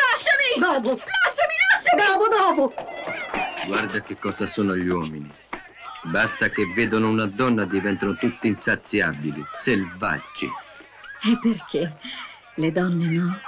Speaker 7: Lasciami!
Speaker 17: Dopo!
Speaker 7: Lasciami, lasciami!
Speaker 17: Dopo, dopo!
Speaker 19: Guarda che cosa sono gli uomini. Basta che vedono una donna diventano tutti insaziabili, selvaggi.
Speaker 2: E perché? Le donne no?